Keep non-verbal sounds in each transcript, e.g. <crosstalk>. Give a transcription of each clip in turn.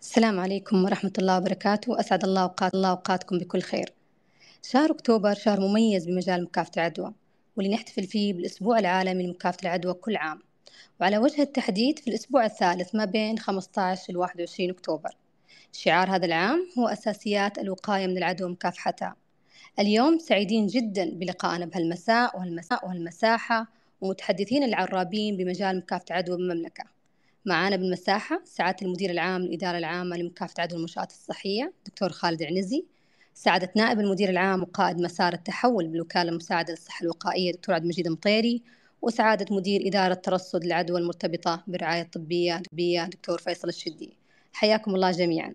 السلام عليكم ورحمة الله وبركاته. أسعد الله أوقات الله أوقاتكم بكل خير. شهر أكتوبر شهر مميز بمجال مكافحة العدوى واللي نحتفل فيه بالأسبوع العالمي لمكافحة العدوى كل عام. وعلى وجه التحديد في الأسبوع الثالث ما بين 15 ل 21 أكتوبر. شعار هذا العام هو أساسيات الوقاية من العدوى ومكافحتها. اليوم سعيدين جدا بلقائنا بهالمساء وهالمساء وهالمساحة ومتحدثين العرابين بمجال مكافحة العدوى بالمملكة. معانا بالمساحة سعادة المدير العام للإدارة العامة لمكافحة عدوى المنشآت الصحية دكتور خالد عنزي. سعادة نائب المدير العام وقائد مسار التحول بالوكالة المساعدة للصحة الوقائية دكتور عبد المجيد مطيري وسعادة مدير إدارة ترصد العدوى المرتبطة بالرعاية الطبية الطبية دكتور فيصل الشدي. حياكم الله جميعا.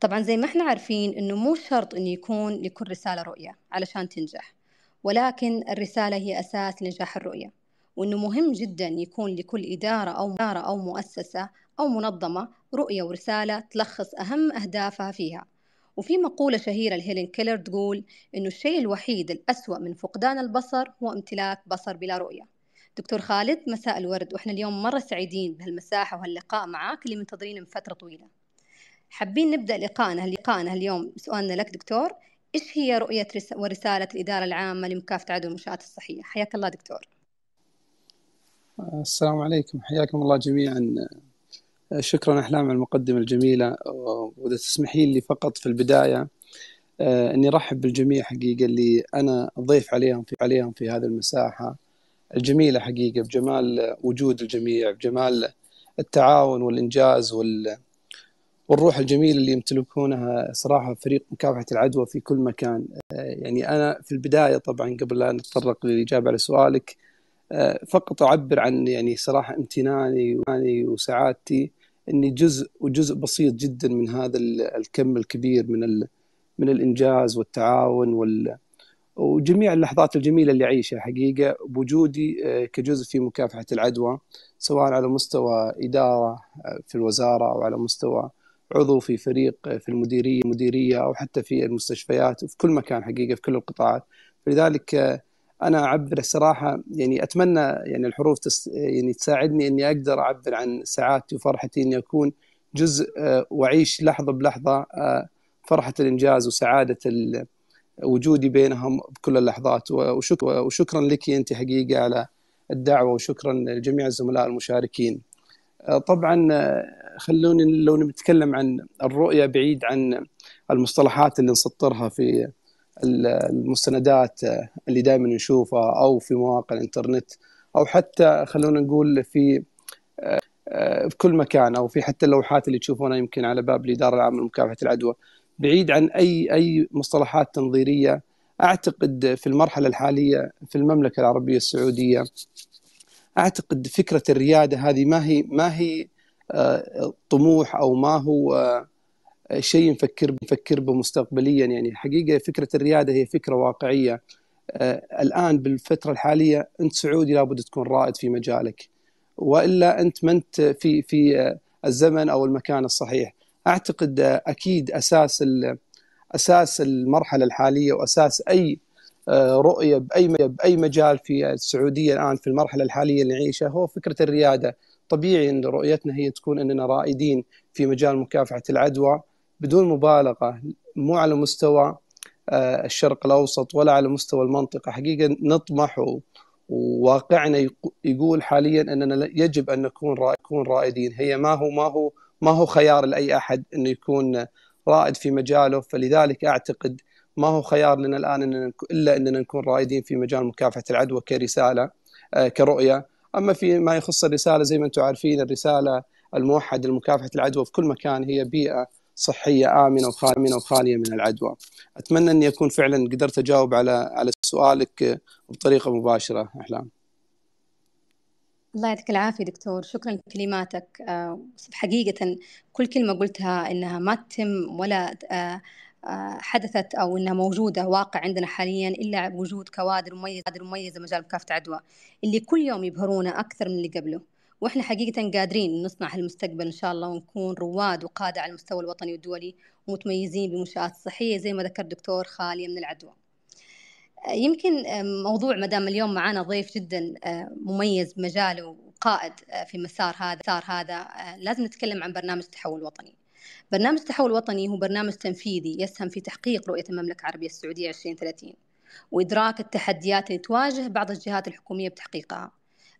طبعا زي ما إحنا عارفين إنه مو شرط إنه يكون لكل رسالة رؤية علشان تنجح. ولكن الرسالة هي أساس نجاح الرؤية وأنه مهم جدا يكون لكل إدارة أو إدارة أو مؤسسة أو منظمة رؤية ورسالة تلخص أهم أهدافها فيها. وفي مقولة شهيرة لهيلين كيلر تقول إنه الشيء الوحيد الأسوأ من فقدان البصر هو امتلاك بصر بلا رؤية. دكتور خالد مساء الورد. وإحنا اليوم مرة سعيدين بهالمساحة وهاللقاء معاك اللي منتظرينه من فترة طويلة. حابين نبدأ لقائنا لقائنا اليوم بسؤالنا لك دكتور. إيش هي رؤية ورسالة الإدارة العامة لمكافحة عدوى المنشآت الصحية؟ حياك الله دكتور. السلام عليكم حياكم الله جميعا شكرا أحلام على المقدمة الجميلة وإذا تسمحين لي فقط في البداية أني أرحب بالجميع حقيقة اللي أنا ضيف عليهم في عليهم في هذه المساحة الجميلة حقيقة بجمال وجود الجميع بجمال التعاون والإنجاز وال والروح الجميلة اللي يمتلكونها صراحة فريق مكافحة العدوى في كل مكان. يعني أنا في البداية طبعا قبل لا نتطرق للإجابة على سؤالك فقط أعبر عن يعني صراحة امتناني وسعادتي أني جزء وجزء بسيط جدا من هذا الكم الكبير من من الإنجاز والتعاون وال وجميع اللحظات الجميلة اللي أعيشها. حقيقة بوجودي كجزء في مكافحة العدوى سواء على مستوى إدارة في الوزارة أو على مستوى عضو في فريق في المديرية مديرية أو حتى في المستشفيات وفي كل مكان حقيقة في كل القطاعات فلذلك أنا أعبر الصراحه يعني أتمنى يعني الحروف تس يعني تساعدني إني أقدر أعبر عن سعادتي وفرحتي إني أكون جزء وأعيش لحظة بلحظة فرحة الإنجاز وسعادة وجودي بينهم بكل اللحظات وشكرا لك أنت حقيقة على الدعوة وشكرا لجميع الزملاء المشاركين. طبعا خلوني لو نتكلم عن الرؤية بعيد عن المصطلحات اللي نسطرها في المستندات اللي دائما نشوفها أو في مواقع الإنترنت أو حتى خلونا نقول في في كل مكان أو في حتى اللوحات اللي تشوفونها يمكن على باب الإدارة العامة لمكافحة العدوى. بعيد عن أي أي مصطلحات تنظيرية أعتقد في المرحلة الحالية في المملكة العربية السعودية أعتقد فكرة الريادة هذه ما هي ما هي طموح أو ما هو شيء نفكر نفكر به مستقبليا. يعني حقيقة فكرة الريادة هي فكرة واقعية. الآن بالفترة الحالية أنت سعودي لابد تكون رائد في مجالك. وإلا أنت ما أنت في في الزمن أو المكان الصحيح. أعتقد أكيد أساس أساس المرحلة الحالية وأساس أي رؤية بأي بأي مجال في السعودية الآن في المرحلة الحالية اللي نعيشها هو فكرة الريادة. طبيعي إن رؤيتنا هي تكون إننا رائدين في مجال مكافحة العدوى بدون مبالغة مو على مستوى الشرق الأوسط ولا على مستوى المنطقة. حقيقة نطمح وواقعنا يقول حاليا إننا يجب أن نكون نكون رائدين. هي ما هو ما هو ما هو خيار لأي أحد إنه يكون رائد في مجاله. فلذلك أعتقد ما هو خيار لنا الآن إننا إلا إننا نكون رائدين في مجال مكافحة العدوى كرسالة كرؤية أما في ما يخص الرسالة زي ما أنتم عارفين الرسالة الموحده لمكافحة العدوى في كل مكان هي بيئة صحية آمنة وخاليه وخالية من العدوى. أتمنى اني اكون فعلا قدرت أجاوب على على سؤالك بطريقة مباشرة أحلام. الله يعطيك العافية دكتور شكرا لكلماتك حقيقة كل كلمة قلتها إنها ما تتم ولا حدثت أو إنها موجودة واقع عندنا حاليا إلا بوجود كوادر مميزة كوادر مميزة مجال مكافحه عدوى اللي كل يوم يبهرونا أكثر من اللي قبله وإحنا حقيقة قادرين نصنع المستقبل إن شاء الله ونكون رواد وقادة على المستوى الوطني والدولي ومتميزين بالمنشات الصحيه زي ما ذكر الدكتور خاليه من العدوى يمكن موضوع مدام اليوم معنا ضيف جدا مميز بمجاله وقائد في مسار هذا مسار هذا لازم نتكلم عن برنامج التحول الوطني. برنامج التحول الوطني هو برنامج تنفيذي يسهم في تحقيق رؤية المملكة العربية السعودية 2030 وإدراك التحديات اللي تواجه بعض الجهات الحكومية بتحقيقها.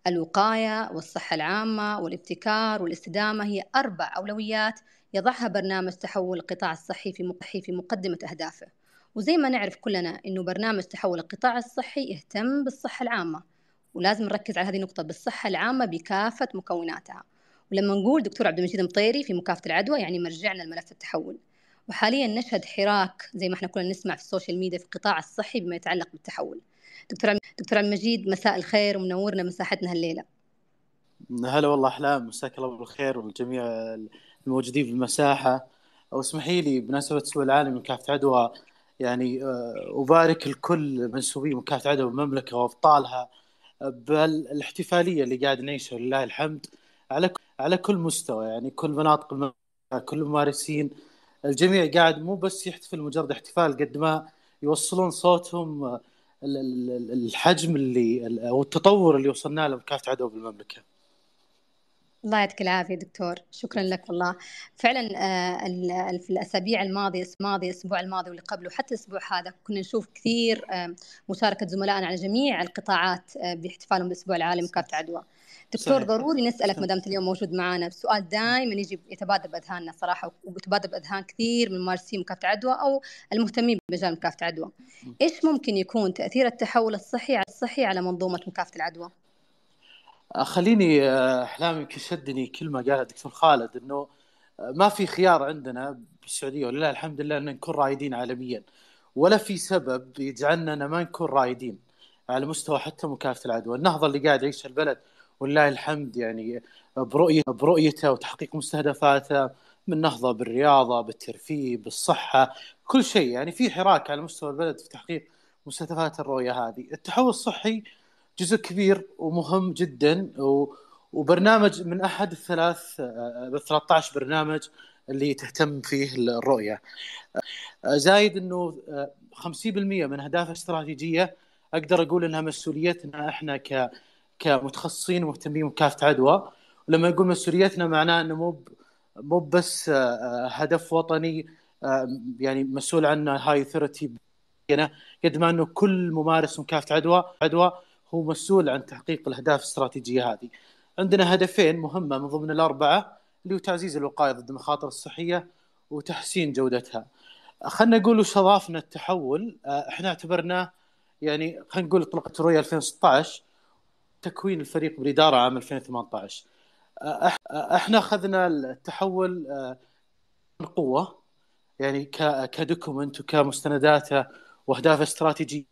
الوقاية والصحة العامة والابتكار والاستدامة هي أربع أولويات يضعها برنامج تحول القطاع الصحي في في مقدمة أهدافه وزي ما نعرف كلنا أنه برنامج تحول القطاع الصحي يهتم بالصحة العامة ولازم نركز على هذه النقطة بالصحة العامة بكافة مكوناتها ولما نقول دكتور عبد المجيد مطيري في مكافحة العدوى يعني مرجعنا لملف التحول. وحاليا نشهد حراك زي ما إحنا كنا نسمع في السوشيال ميديا في القطاع الصحي بما يتعلق بالتحول. دكتور دكتور عبد المجيد مساء الخير ومنورنا مساحتنا هالليلة. هلا والله أحلام مساك الله بالخير والجميع الموجودين في المساحة. واسمحي لي بمناسبة الأسبوع العالمي لمكافحه عدوى يعني آه، أبارك لكل منسوبي مكافحة عدوى المملكة وأبطالها بالاحتفالية اللي قاعد نعيشها لله الحمد. على على كل مستوى يعني كل مناطق المملكة كل الممارسين الجميع قاعد مو بس يحتفل مجرد احتفال قد ما يوصلون صوتهم آه، الحجم اللي أو التطور اللي وصلنا له بكافة عدوى بالمملكة. الله يعطيك العافية دكتور. شكرا لك والله. فعلا آه، في الأسابيع الماضية الماضية الأسبوع الماضي واللي قبله حتى الأسبوع هذا كنا نشوف كثير مشاركة زملائنا على جميع القطاعات آه، باحتفالهم بالأسبوع العالمي مكافحة عدوى. دكتور صحيح. ضروري نسألك ما دامت اليوم موجود معنا بسؤال دائما يجي يتبادل بأذهاننا صراحة وبتبادل بأذهان كثير من ممارسين مكافحة عدوى أو المهتمين بمجال مكافحة عدوى. إيش ممكن يكون تأثير التحول الصحي الصحي على منظومة مكافحة العدوى؟ خليني آه، احلام يمكن شدني كلمه قالها الدكتور خالد إنه آه، ما في خيار عندنا بالسعودية ولله الحمد لله إن نكون رائدين عالميا. ولا في سبب يجعلنا ما نكون رائدين على مستوى حتى مكافحه العدوى، النهضة اللي قاعد يعيشها البلد ولله الحمد يعني برؤية برؤيته وتحقيق مستهدفاته من نهضة بالرياضة بالترفيه بالصحة كل شيء يعني في حراك على مستوى البلد في تحقيق مستهدفات الرؤية هذه، التحول الصحي جزء كبير ومهم جدا وبرنامج من أحد الثلاث ال 13 برنامج اللي تهتم فيه الرؤية. زايد إنه 50% من اهداف الاستراتيجيه أقدر أقول إنها مسؤوليتنا إحنا ك كمتخصصين ومهتمين بمكافحه عدوى ولما نقول مسؤوليتنا معناه إنه مو مو بس هدف وطني يعني مسؤول عنه هاي ثيرتي قد ما إنه كل ممارس مكافحه عدوى عدوى هو مسؤول عن تحقيق الأهداف الاستراتيجية هذه. عندنا هدفين مهمة من ضمن الأربعة اللي هو تعزيز الوقايه ضد المخاطر الصحية وتحسين جودتها. خلينا نقول وش اضافنا التحول آه، إحنا اعتبرناه يعني خلينا نقول اطلقت الرؤيه 2016 تكوين الفريق بالإدارة عام 2018 آه، إحنا أخذنا التحول من آه، قوه يعني كدوكومنت وكمستنداته وأهداف استراتيجية.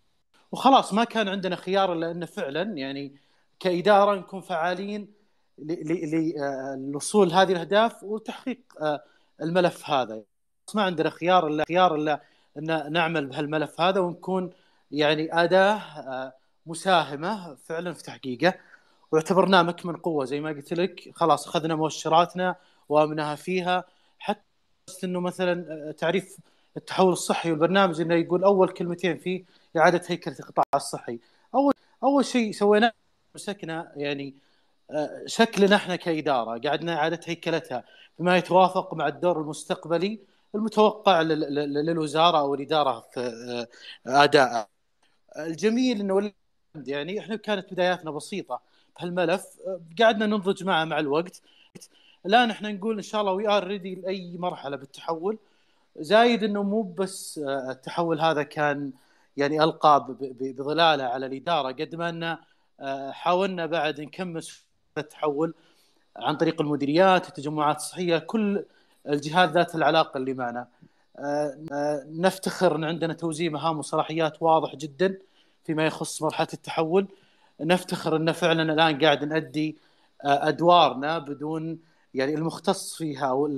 وخلاص ما كان عندنا خيار إلا انه فعلا يعني كإدارة نكون فعالين للوصول هذه الأهداف وتحقيق آه، الملف هذا. ما عندنا خيار الا خيار إلا إن نعمل بهالملف هذا ونكون يعني أداة آه، مساهمة فعلا في تحقيقه واعتبرناه مكمن قوة زي ما قلت لك. خلاص أخذنا مؤشراتنا وآمنها فيها. حتى إنه مثلا آه، تعريف التحول الصحي والبرنامج إنه يقول أول كلمتين فيه إعادة هيكلة القطاع الصحي. أول أول شيء سويناه مسكنا يعني آه، شكلنا إحنا كإدارة قعدنا إعادة هيكلتها بما يتوافق مع الدور المستقبلي المتوقع للوزارة أو الإدارة في آه، ادائها. الجميل إنه يعني إحنا كانت بداياتنا بسيطة بهالملف آه، قعدنا ننضج معه مع الوقت. الآن إحنا نقول إن شاء الله we are ready لأي مرحلة بالتحول. زائد إنه مو بس التحول هذا كان يعني ألقى بظلالة على الإدارة قد ما إن آه، حاولنا بعد نلمس التحول عن طريق المديريات التجمعات الصحية كل الجهات ذات العلاقة اللي معنا. آه، آه، نفتخر إن عندنا توزيع مهام وصلاحيات واضح جدا. فيما يخص مرحلة التحول نفتخر أن فعلا الآن قاعد نؤدي أدوارنا بدون يعني المختص فيها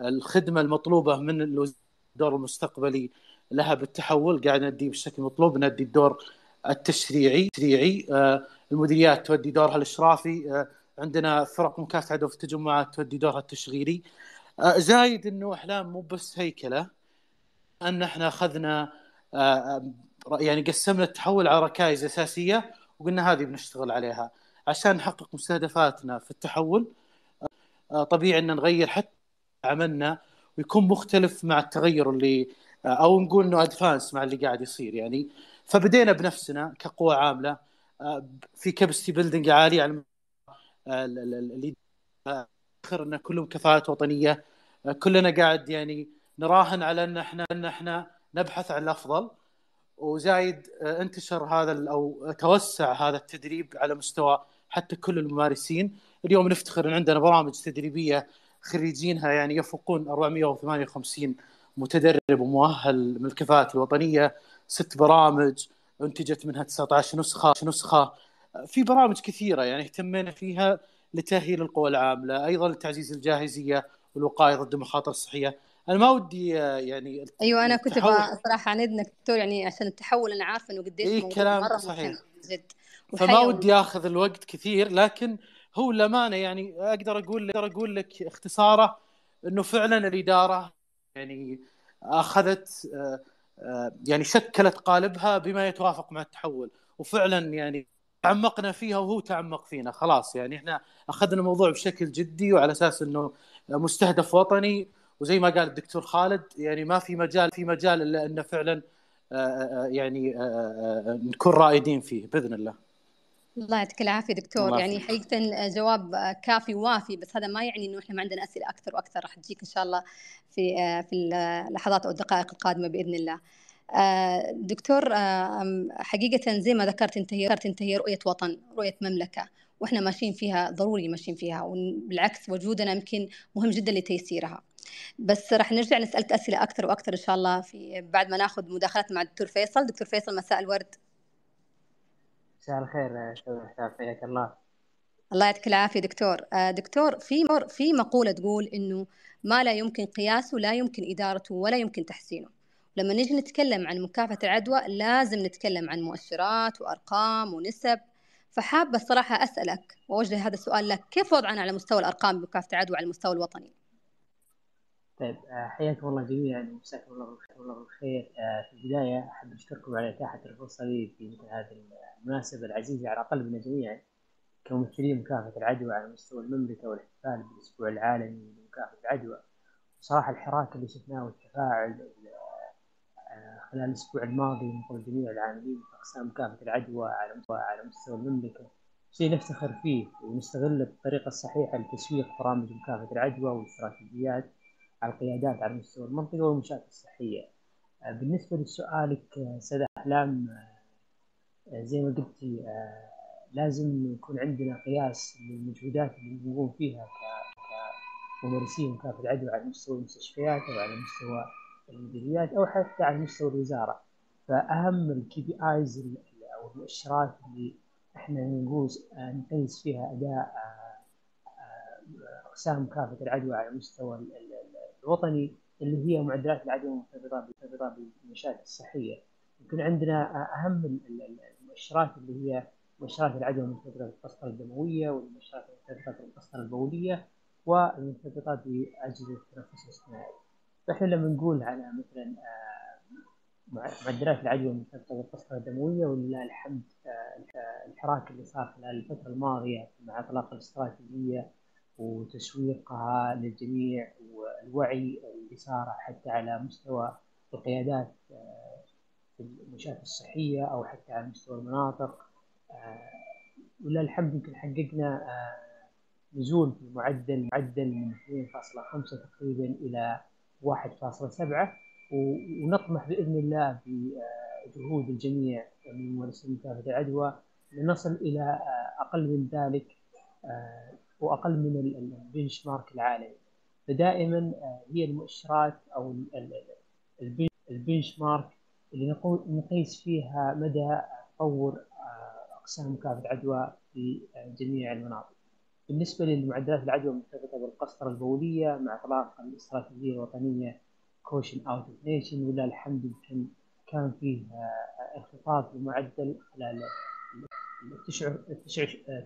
الخدمة المطلوبة من الدور المستقبلي لها بالتحول. قاعد ندي بالشكل المطلوب ندي الدور التشريعي تشريعي آه، المديريات تودي دورها الإشرافي آه، عندنا فرق مكافحة في التجمعات تودي دورها التشغيلي. آه، زايد إنه احلام مو بس هيكلة إن إحنا أخذنا يعني قسمنا التحول على ركائز أساسية وقلنا هذه بنشتغل عليها عشان نحقق مستهدفاتنا في التحول. آه، طبيعي أن نغير حتى عملنا ويكون مختلف مع التغير اللي آه، أو نقول إنه advanced مع اللي قاعد يصير يعني. فبدينا بنفسنا كقوه عاملة آه، في capacity building عالي على اللي إن كلهم كفاءات وطنية كلنا قاعد يعني نراهن على إن إحنا إن إحنا نبحث عن الأفضل. وزايد انتشر هذا أو توسع هذا التدريب على مستوى حتى كل الممارسين. اليوم نفتخر إن عندنا برامج تدريبية خريجينها يعني يفوقون 458 متدرب ومؤهل من الكفاءات الوطنيه ست برامج أنتجت منها 19 نسخة نسخة. في برامج كثيرة يعني اهتمينا فيها لتأهيل القوى العاملة أيضا لتعزيز الجاهزية والوقايه ضد المخاطر الصحية. أنا ما ودي يعني أيوه أنا كنت صراحة عندك دكتور يعني عشان التحول أنا عارفة إنه قديش إيه كلام مرة صحيح. جد. فما ودي ياخذ الوقت كثير لكن هو للأمانة يعني أقدر أقول أقدر أقول لك اختصاره إنه فعلا الإدارة يعني أخذت آه، آه، يعني شكلت قالبها بما يتوافق مع التحول. وفعلا يعني تعمقنا فيها وهو تعمق فينا. خلاص يعني إحنا أخذنا الموضوع بشكل جدي وعلى أساس إنه مستهدف وطني. وزي ما قال الدكتور خالد يعني ما في مجال في مجال إلا انه فعلا آه، يعني نكون رائدين فيه بإذن الله. الله يعطيك العافية دكتور يعني حقيقة جواب كافي ووافي بس هذا ما يعني إنه إحنا ما عندنا أسئلة أكثر وأكثر راح تجيك إن شاء الله في في اللحظات أو الدقائق القادمة بإذن الله. دكتور حقيقة زي ما ذكرت أنت هي ذكرت أنت هي رؤية وطن، رؤية مملكة وإحنا ماشيين فيها ضروري ماشيين فيها وبالعكس وجودنا يمكن مهم جدا لتيسيرها. بس راح نرجع نسألك أسئلة أكثر وأكثر إن شاء الله في بعد ما ناخذ مداخلات مع الدكتور فيصل، دكتور فيصل مساء الورد. مساء الخير حياك الله. الله يعطيك العافية دكتور. آه، دكتور في في مقولة تقول إنه ما لا يمكن قياسه لا يمكن إدارته ولا يمكن تحسينه. لما نيجي نتكلم عن مكافحة العدوى لازم نتكلم عن مؤشرات وأرقام ونسب. فحابة الصراحة أسألك وأوجه هذا السؤال لك كيف وضعنا على مستوى الأرقام بمكافحة العدوى على المستوى الوطني؟ طيب آه، حياكم الله جميعا ومساكم الله بالخير آه، في البداية أحب أشكركم على إتاحة الفرصة لي في مثل هذه المناسبة العزيزة على قلبنا جميعا كممثلين مكافحة العدوى على مستوى المملكة والاحتفال بالأسبوع العالمي لمكافحة العدوى. صراحة الحراك اللي شفناه والتفاعل آه، خلال الأسبوع الماضي من قبل جميع العاملين في أقسام مكافحة العدوى على مستوى على مستوى المملكة شيء نفتخر فيه ونستغله بالطريقة الصحيحة لتسويق برامج مكافحة العدوى والإستراتيجيات على القيادات على مستوى المنطقة والمنشآت الصحية. آه، بالنسبة لسؤالك آه، سيدة أحلام زي ما قلتي آه، لازم يكون عندنا قياس للمجهودات اللي نقوم فيها كممارسين مكافحة العدوى على مستوى المستشفيات أو على مستوى المديريات أو حتى على مستوى الوزارة. فأهم ال KPIs أو المؤشرات اللي إحنا نقوس آه، نقيس فيها أداء آه، أقسام مكافحة العدوى على المستوى الوطني اللي هي معدلات العدوى المرتبطة بالمنشآت الصحية. يكون عندنا أهم المؤشرات اللي هي مؤشرات العدوى المرتبطة بالقسطرة الدموية والمؤشرات المرتبطة بالقسطرة البولية والمرتبطة بأجهزة التنفس الاصطناعي فإحنا لما نقول على مثلا آه، معدلات العدوى المرتبطة بالقسطرة الدموية ولله الحمد آه، الحراك اللي صار خلال الفترة الماضية مع إطلاق الاستراتيجية وتسويقها للجميع والوعي اللي صار حتى على مستوى القيادات آه، في المنشآت الصحية أو حتى على مستوى المناطق. آه، ولله الحمد يمكن حققنا آه، نزول في المعدل معدل من 2.5 تقريبا إلى 1.7 ونطمح بإذن الله بجهود الجميع من ممارسين مكافحة العدوى لنصل إلى أقل من ذلك. وأقل من البنش مارك العالمي فدائما هي المؤشرات أو البنش مارك اللي نقيس فيها مدى تطور آه، أقسام مكافحة العدوى في جميع المناطق. بالنسبة للمعدلات العدوى المرتبطة بالقسطرة البولية مع إطلاق الاستراتيجية الوطنية caution out of nation ولله الحمد يمكن كان فيه آه، انخفاض بمعدل خلال التسع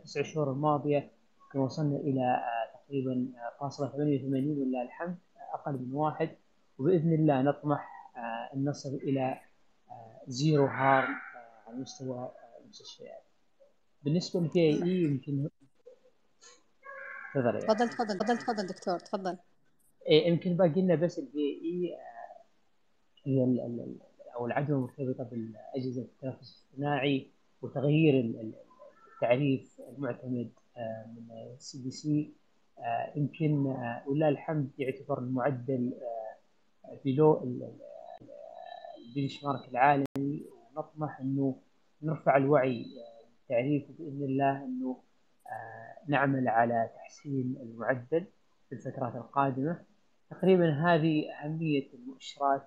تسع شهور الماضية كنا وصلنا إلى آه، تقريبا فاصلة 88 ولله الحمد أقل من واحد. وبإذن الله نطمح أن نصل إلى zero harm على مستوى المستشفيات بالنسبة لل VAE يمكن تفضل تفضل تفضل تفضل دكتور تفضل. إيه يمكن باقي لنا بس ال VAE أو العدوى المرتبطة بالأجهزة التنفس الاصطناعي وتغيير التعريف المعتمد آه، من ال CDC يمكن آه، ولله الحمد يعتبر المعدل below ال benchmark العالمي ونطمح إنه نرفع الوعي التعريف باذن الله إنه آه، نعمل على تحسين المعدل في الفترات القادمة. تقريبا هذه أهمية المؤشرات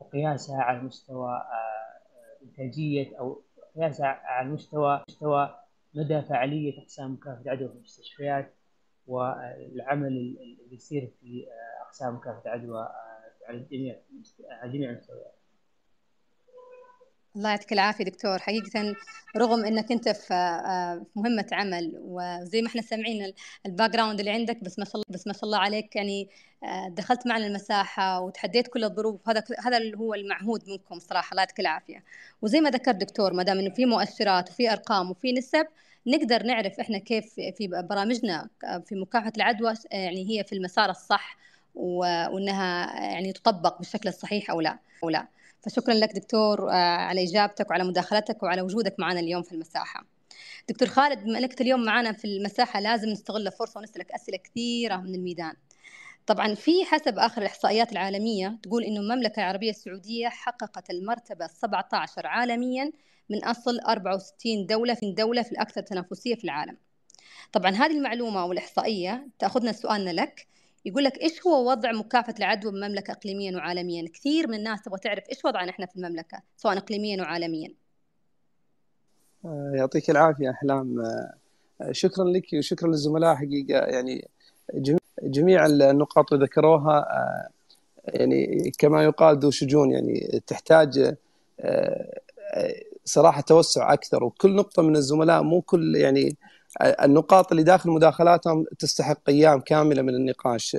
وقياسها على مستوى آه، إنتاجية أو قياسها على مستوى مستوى مدى فعالية أقسام مكافحة العدوى في المستشفيات والعمل اللي يصير في آه، أقسام مكافحة العدوى جميع على جميع المستويات. الله يعطيك العافية دكتور. حقيقة رغم إنك أنت في آه، مهمة عمل وزي ما إحنا سامعين ال background اللي عندك بس ما شاء الله بس ما شاء الله عليك يعني آه، دخلت معنا المساحة وتحديت كل الظروف. هذا هذا اللي هو المعهود منكم صراحة. الله يعطيك العافية. وزي ما ذكر دكتور ما دام إنه في مؤشرات وفي أرقام وفي نسب نقدر نعرف إحنا كيف في برامجنا في مكافحة العدوى يعني هي في المسار الصح وإنها يعني تطبق بالشكل الصحيح أو لا أو لا. فشكرا لك دكتور آه، على إجابتك وعلى مداخلتك وعلى وجودك معنا اليوم في المساحة. دكتور خالد بما انك اليوم معنا في المساحة لازم نستغل الفرصة ونسألك أسئلة كثيرة من الميدان. طبعا في حسب آخر الاحصائيات العالمية تقول إنه المملكة العربية السعودية حققت المرتبة 17 عالميا من أصل 64 دولة في دولة في الأكثر تنافسية في العالم. طبعا هذه المعلومة والإحصائية تأخذنا سؤالنا لك. يقول لك إيش هو وضع مكافحه العدوى بمملكه اقليميا وعالميا كثير من الناس تبغى تعرف إيش وضعنا إحنا في المملكة سواء اقليميا وعالميا آه، يعطيك العافية أحلام. آه، شكرا لك وشكرا للزملاء حقيقة. يعني جميع النقاط اللي ذكروها آه، يعني كما يقال ذو شجون يعني تحتاج صراحة توسع أكثر. وكل نقطة من الزملاء مو كل يعني النقاط اللي داخل مداخلاتهم تستحق أيام كاملة من النقاش.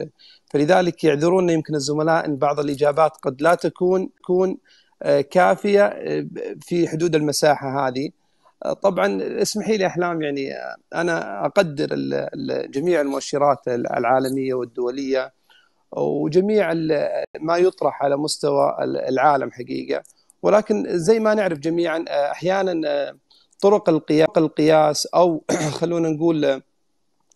فلذلك يعذرون يمكن الزملاء إن بعض الإجابات قد لا تكون تكون آه، كافية آه، في حدود المساحة هذه. آه، طبعا اسمحي لي أحلام يعني أنا أقدر جميع المؤشرات العالمية والدولية وجميع ما يطرح على مستوى العالم حقيقة. ولكن زي ما نعرف جميعا أحيانا طرق القياس أو <clears throat> خلونا نقول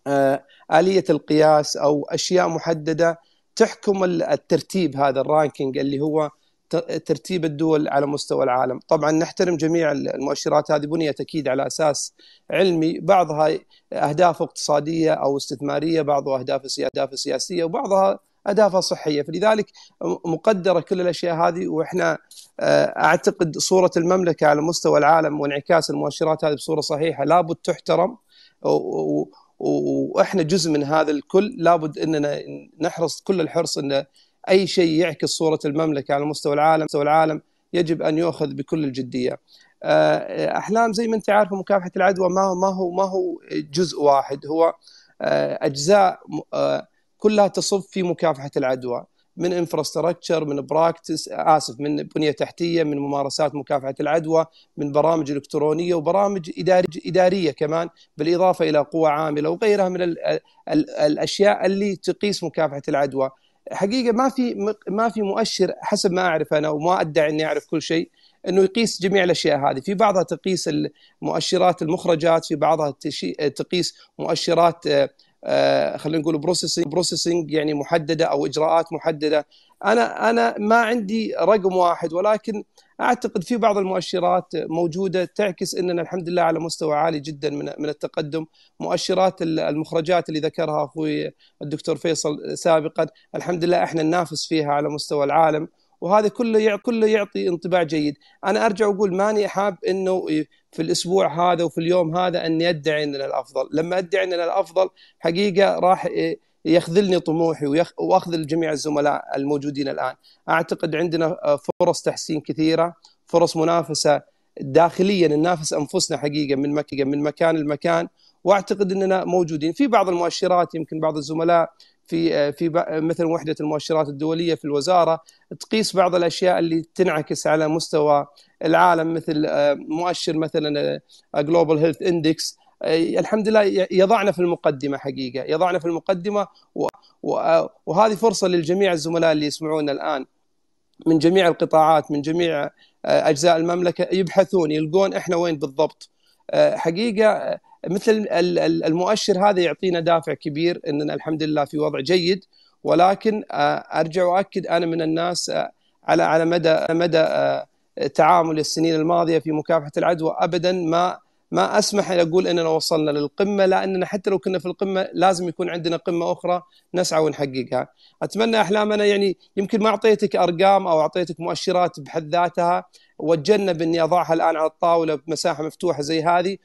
آه، آلية القياس أو أشياء محددة تحكم الترتيب هذا الرانكينج اللي هو ترتيب الدول على مستوى العالم. طبعا نحترم جميع المؤشرات هذه بنيت أكيد على أساس علمي. بعضها أهداف اقتصادية أو استثمارية بعضها أهداف سياسية وبعضها أهدافها صحية. فلذلك مقدرة كل الأشياء هذه وإحنا آه، أعتقد صورة المملكة على مستوى العالم وانعكاس المؤشرات هذه بصورة صحيحة لابد تحترم. وإحنا جزء من هذا الكل لابد إننا نحرص كل الحرص إن أي شيء يعكس صورة المملكة على مستوى العالم مستوى العالم يجب أن يؤخذ بكل الجدية. آه، أحلام زي ما أنت عارفة مكافحة العدوى ما هو ما هو ما هو جزء واحد. هو آه، أجزاء كلها تصب في مكافحة العدوى. من infrastructure من practice آسف من بنية تحتية من ممارسات مكافحة العدوى من برامج إلكترونية وبرامج إدارية كمان بالإضافة إلى قوى عاملة وغيرها من ال ال الأشياء اللي تقيس مكافحة العدوى. حقيقة ما في ما في مؤشر حسب ما أعرف أنا وما أدعي إني أعرف كل شيء إنه يقيس جميع الأشياء هذه. في بعضها تقيس المؤشرات المخرجات في بعضها تقيس مؤشرات آه، خلينا نقول processing processing يعني محددة أو إجراءات محددة. أنا أنا ما عندي رقم واحد ولكن أعتقد في بعض المؤشرات موجودة تعكس إننا الحمد لله على مستوى عالي جدا من من التقدم. مؤشرات المخرجات اللي ذكرها أخوي الدكتور فيصل سابقا الحمد لله إحنا ننافس فيها على مستوى العالم وهذا كله يعطي كله يعطي انطباع جيد. أنا أرجع وأقول ماني حاب إنه في الأسبوع هذا وفي اليوم هذا اني ادعي إننا الأفضل. لما أدعي إننا الأفضل حقيقة راح يخذلني طموحي وأخذل جميع الزملاء الموجودين الآن. أعتقد عندنا فرص تحسين كثيرة فرص منافسة داخليا ننافس أنفسنا حقيقة من مكان من مكان لمكان. وأعتقد إننا موجودين في بعض المؤشرات يمكن بعض الزملاء في في مثل وحدة المؤشرات الدولية في الوزارة تقيس بعض الأشياء اللي تنعكس على مستوى العالم مثل مؤشر مثلا global health index الحمد لله يضعنا في المقدمة حقيقة يضعنا في المقدمة وهذه فرصة للجميع الزملاء اللي يسمعونا الآن. من جميع القطاعات من جميع أجزاء المملكة يبحثون يلقون إحنا وين بالضبط. حقيقة مثل المؤشر هذا يعطينا دافع كبير إننا الحمد لله في وضع جيد. ولكن أرجع واكد أنا من الناس على على مدى مدى تعامل السنين الماضية في مكافحة العدوى ابدا ما ما أسمح أن أقول إننا وصلنا للقمة لاننا حتى لو كنا في القمة لازم يكون عندنا قمة أخرى نسعى ونحققها. أتمنى احلامنا يعني يمكن ما أعطيتك أرقام أو أعطيتك مؤشرات بحد ذاتها واتجنب اني أضعها الآن على الطاولة بمساحة مفتوحة زي هذه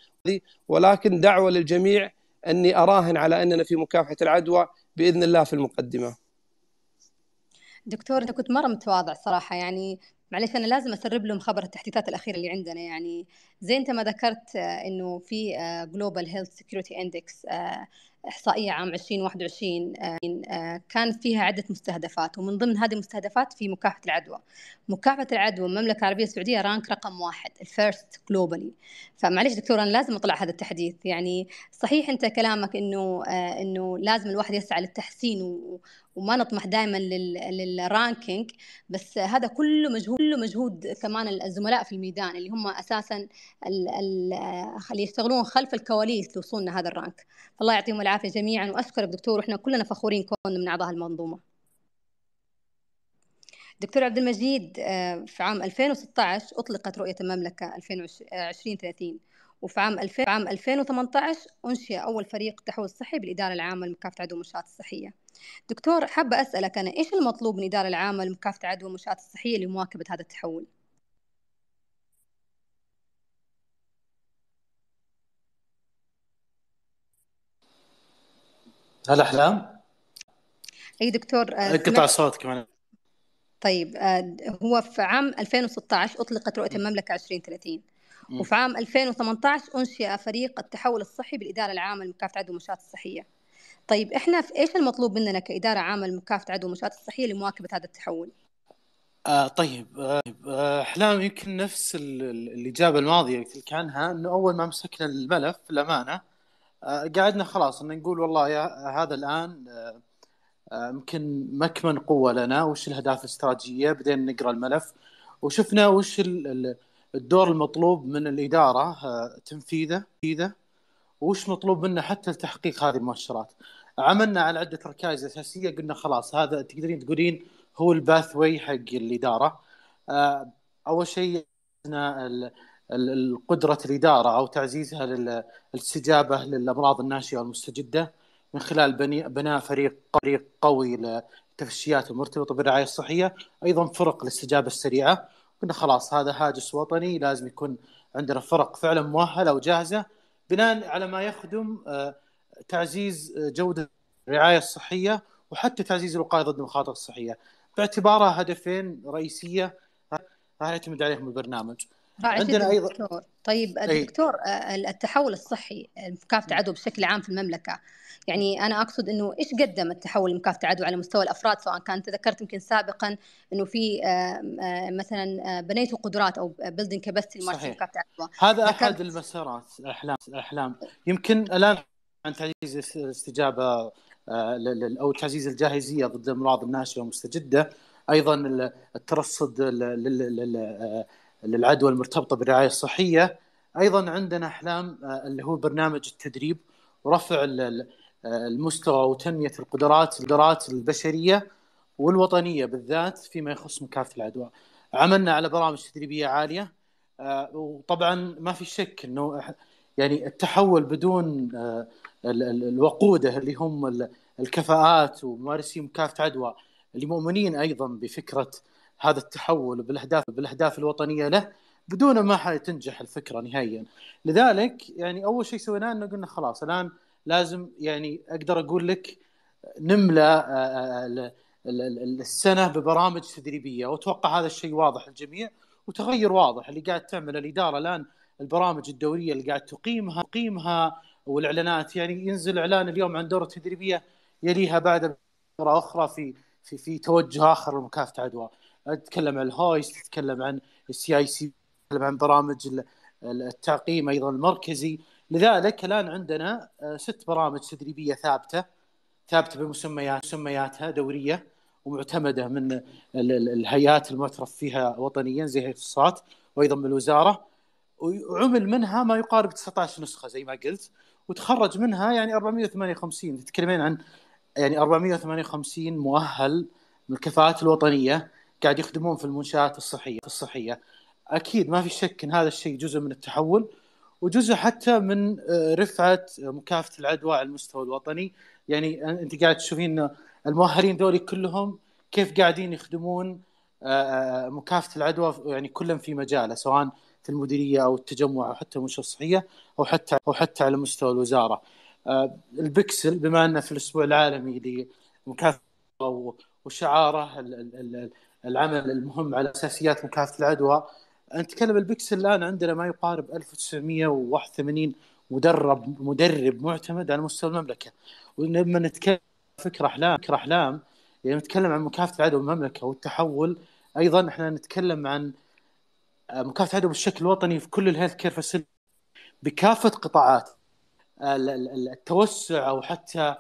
ولكن دعوة للجميع إني أراهن على إننا في مكافحة العدوى بإذن الله في المقدمة. دكتور انت كنت مرة متواضع صراحة يعني معلش أنا لازم أسرب لهم خبر التحديثات الأخيرة اللي عندنا. يعني زي أنت ما ذكرت إنه في global health security index إحصائية عام 2021 كانت فيها عدة مستهدفات ومن ضمن هذه المستهدفات في مكافحة العدوى. مكافحة العدوى المملكة العربية السعودية rank رقم واحد ال first globally فمعليش دكتور أنا لازم أطلع هذا التحديث. يعني صحيح أنت كلامك إنه إنه لازم الواحد يسعى للتحسين وما نطمح دائما لل ranking بس هذا كله مجهود كله مجهود كمان الزملاء في الميدان اللي هم أساسا اللي يشتغلون خلف الكواليس لوصولنا هذا ال rank. فالله يعطيهم العافية جميعا وأشكرك دكتور وإحنا كلنا فخورين كوننا من أعضاء المنظومة. دكتور عبد المجيد في عام 2016 أطلقت رؤية المملكة 2020-30 وفي عام 2000 عام 2018 أنشئ أول فريق تحول صحي بالإدارة العامة لمكافحة عدوى المنشآت الصحية. دكتور حابة أسألك أنا إيش المطلوب من الإدارة العامة لمكافحة عدوى المنشآت الصحية لمواكبة هذا التحول؟ هل أحلام؟ أي دكتور قطع صوت كمان طيب هو في عام 2016 أطلقت رؤية المملكة 2030 وفي عام 2018 أنشئ فريق التحول الصحي بالإدارة العامة لمكافحة عدوى المنشآت الصحية. طيب إحنا في إيش المطلوب مننا كإدارة عامة لمكافحة عدوى المنشآت الصحية لمواكبة هذا التحول؟ آه طيب آه أحلام يمكن نفس الإجابة الماضية قلت لك عنها إنه أول ما مسكنا الملف الأمانة آه قعدنا خلاص إن نقول والله يا هذا الآن يمكن مكمن قوة لنا وش الأهداف الاستراتيجية بدينا نقرأ الملف وشفنا وش ال الدور المطلوب من الإدارة تنفيذه تنفيذه. وش مطلوب منا حتى لتحقيق هذه المؤشرات؟ عملنا على عدة ركائز أساسية قلنا خلاص هذا تقدرين تقولين هو الباث واي حق الإدارة. أول شيء قدرة الإدارة أو تعزيزها للاستجابة للأمراض الناشئة والمستجدة من خلال بناء فريق فريق قوي للتفشيات المرتبطة بالرعاية الصحية. أيضا فرق الاستجابة السريعة. قلنا خلاص هذا هاجس وطني لازم يكون عندنا فرق فعلا مؤهلة وجاهزة بناء على ما يخدم تعزيز جودة الرعاية الصحية وحتى تعزيز الوقاية ضد المخاطر الصحية. باعتبارها هدفين رئيسية راح يعتمد عليهم البرنامج. عندنا أيضا دكتور. طيب دكتور التحول الصحي مكافحه العدوى بشكل عام في المملكة. يعني أنا أقصد إنه إيش قدم التحول لمكافحه العدوى على مستوى الأفراد؟ سواء كان تذكرت يمكن سابقا إنه في مثلا بنيتوا قدرات أو بيلدينج كاباسيتي لمكافحه العدوى هذا أحد المسارات احلام احلام يمكن الآن عن تعزيز الاستجابة أو تعزيز الجاهزية ضد الامراض الناشئة والمستجده أيضا الترصد للعدوى المرتبطة بالرعاية الصحية أيضا عندنا أحلام اللي هو برنامج التدريب ورفع المستوى وتنمية القدرات القدرات البشرية والوطنية بالذات فيما يخص مكافحه العدوى. عملنا على برامج تدريبية عالية وطبعا ما في شك إنه يعني التحول بدون الوقودة اللي هم الكفاءات وممارسي مكافحه عدوى اللي مؤمنين أيضا بفكرة هذا التحول بالاهداف بالأهداف الوطنية له بدون ما حتنجح الفكرة نهائيا. لذلك يعني أول شيء سويناه إنه قلنا خلاص الآن لازم يعني أقدر أقول لك نملأ السنة ببرامج تدريبية. وأتوقع هذا الشيء واضح للجميع وتغير واضح اللي قاعد تعمل. الإدارة الآن البرامج الدوريه اللي قاعد تقيمها تقيمها والإعلانات يعني ينزل إعلان اليوم عن دورة تدريبية يليها بعد أخرى في في في توجه آخر لمكافحة عدوى. تتكلم عن ال waste تتكلم عن ال CIC تتكلم عن برامج التعقيم أيضا المركزي. لذلك الآن عندنا آه، ست برامج تدريبية ثابتة ثابتة بمسميات مسمياتها دورية ومعتمدة من الهيئات المعترف فيها وطنيا زي هيئة التخصصات وأيضا من الوزارة. وعمل منها ما يقارب 19 نسخة زي ما قلت وتخرج منها يعني 458 تتكلمين عن يعني 458 مؤهل من الكفاءات الوطنية. قاعد يخدمون في المنشآت الصحية الصحية أكيد ما في شك إن هذا الشيء جزء من التحول وجزء حتى من آه، رفعة مكافحة العدوى على المستوى الوطني يعني أنت قاعد تشوفين المؤهلين ذولي كلهم كيف قاعدين يخدمون آه، آه، مكافحة العدوى يعني كلهم في مجاله سواء في المديرية أو التجمع أو حتى المنشاه الصحية أو حتى أو حتى على مستوى الوزارة. ال BICSL بما أنه في الأسبوع العالمي لمكافحة وشعاره العمل المهم على أساسيات مكافحة العدوى. نتكلم ال BICSL الآن عندنا ما يقارب 1981 مدرب مدرب معتمد على مستوى المملكة. ولما نتكلم فكرة أحلام فكرة أحلام يعني نتكلم عن مكافحة العدوى المملكة والتحول. أيضا إحنا نتكلم عن مكافحة العدوى بالشكل الوطني في كل ال health care بكافة قطاعات التوسع أو حتى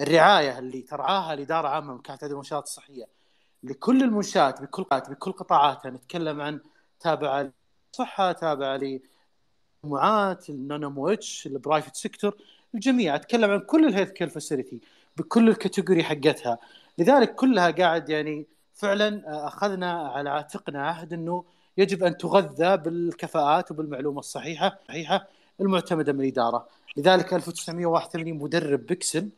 الرعاية اللي ترعاها الإدارة العامه لمكافحه العدوى والمنشات الصحية. لكل المنشآت بكل بكل قطاعاتها نتكلم عن تابعة للصحة تابعة للمجموعات ال non-MOH ال private sector الجميع. أتكلم عن كل ال health care facility بكل الكاتيجوري حقتها. لذلك كلها قاعد يعني فعلا أخذنا على عاتقنا عهد إنه يجب أن تغذى بالكفاءات وبالمعلومة الصحيحه صحيحة. المعتمدة من الإدارة. لذلك 1981 مدرب بيكسل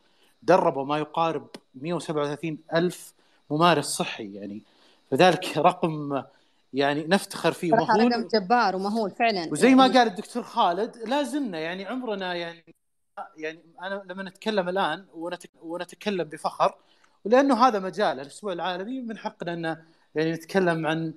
دربوا ما يقارب 137 ألف ممارس صحي يعني. فذلك رقم يعني نفتخر فيه مهول رقم جبار ومهول فعلا. وزي ما يعني قال الدكتور خالد لا زلنا يعني عمرنا يعني يعني أنا لما نتكلم الآن ونتكلم بفخر ولأنه هذا مجال الأسبوع العالمي من حقنا إن يعني نتكلم عن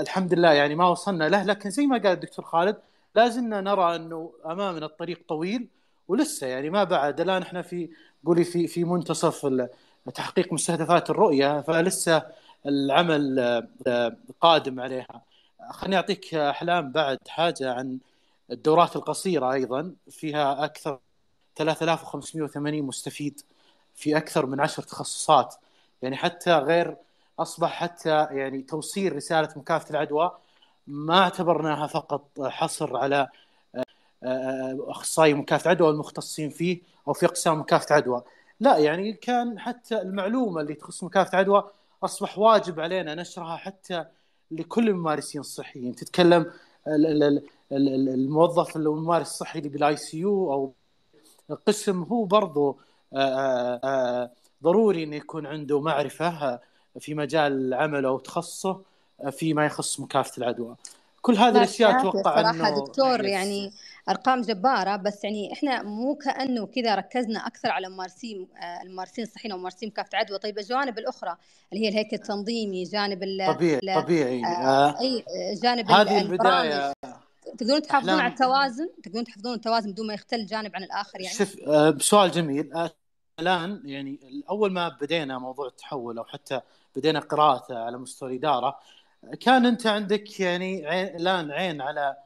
الحمد لله يعني ما وصلنا له. لكن زي ما قال الدكتور خالد لا زلنا نرى أنه أمامنا الطريق طويل ولسه يعني ما بعد. الآن إحنا في قولي في في منتصف تحقيق مستهدفات الرؤية فلسه العمل آه، قادم عليها. خليني أعطيك أحلام بعد حاجة عن الدورات القصيرة أيضا. فيها أكثر 3580 مستفيد في أكثر من عشر تخصصات. يعني حتى غير أصبح حتى يعني توصيل رسالة مكافحة العدوى ما اعتبرناها فقط حصر على آه، آه، أخصائي مكافحة عدوى المختصين فيه أو في أقسام مكافحة عدوى. لا يعني كان حتى المعلومة اللي تخص مكافحة عدوى أصبح واجب علينا نشرها حتى لكل الممارسين الصحيين. تتكلم الموظف أو الممارس الصحي اللي بال ICU أو قسم هو برضو آه، ضروري إنه يكون عنده معرفة في مجال عمله أو تخصصه فيما يخص مكافحة العدوى. كل هذه الأشياء أتوقع أنه دكتور يعني أرقام جبارة بس يعني إحنا مو كأنه كذا ركزنا أكثر على ممارسين الممارسين الصحيين أو ممارسين مكافحة عدوى طيب الجوانب الأخرى اللي هي الهيكل التنظيمي جانب طبيعي طبيعي. آه أي جانب هذه البداية تقدرون تحافظون على التوازن؟ تقدرون تحافظون التوازن بدون ما يختل جانب عن الآخر يعني؟ شوف آه بسؤال جميل. آه الآن يعني أول ما بدينا موضوع التحول أو حتى بدينا قراءته على مستوى الإدارة كان انت عندك يعني عين الان عين على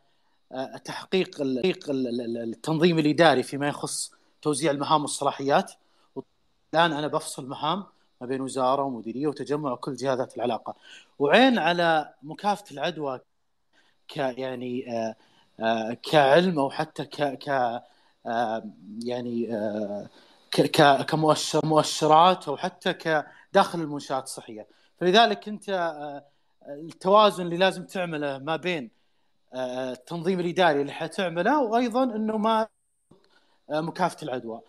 آه، تحقيق التنظيم الإداري فيما يخص توزيع المهام والصلاحيات. الآن أنا بفصل مهام ما بين وزارة ومديرية وتجمع وكل جهات العلاقة. وعين على مكافحه العدوى ك يعني آه، آه، كعلم أو حتى ك ك يعني ك كمؤشر مؤشرات أو حتى كداخل المنشآت الصحية. فلذلك أنت التوازن اللي لازم تعمله ما بين آه، التنظيم الإداري اللي حتعمله وأيضا إنه ما آه، مكافحه العدوى.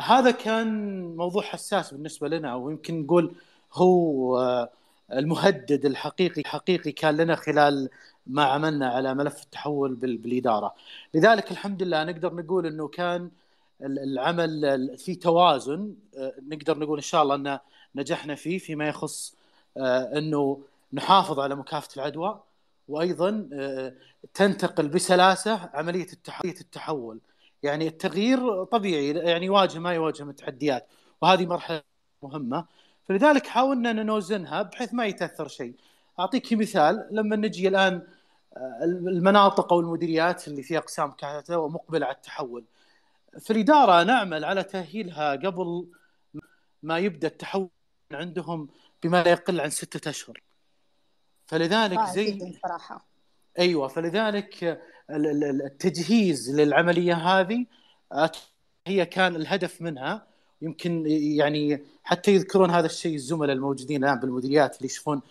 هذا كان موضوع حساس بالنسبة لنا ويمكن نقول هو آه، المهدد الحقيقي حقيقي كان لنا خلال ما عملنا على ملف التحول بالإدارة. لذلك الحمد لله نقدر نقول إنه كان العمل في توازن نقدر نقول إن شاء الله إن نجحنا فيه فيما يخص إنه نحافظ على مكافحه العدوى وأيضا آه، تنتقل بسلاسة عملية التحول. يعني التغيير طبيعي يعني يواجه ما يواجه من تحديات وهذه مرحلة مهمة. فلذلك حاولنا نوزنها بحيث ما يتأثر شيء. أعطيك مثال لما نجي الآن آه، المناطق أو المديريات اللي فيها أقسام كهرباء ومقبلة على التحول. في الإدارة نعمل على تأهيلها قبل ما يبدأ التحول عندهم بما لا يقل عن ستة أشهر. فلذلك زي صراحة. أيوه فلذلك التجهيز للعملية هذه هي كان الهدف منها. يمكن يعني حتى يذكرون هذا الشيء الزملاء الموجودين الآن بالمديريات اللي يشوفون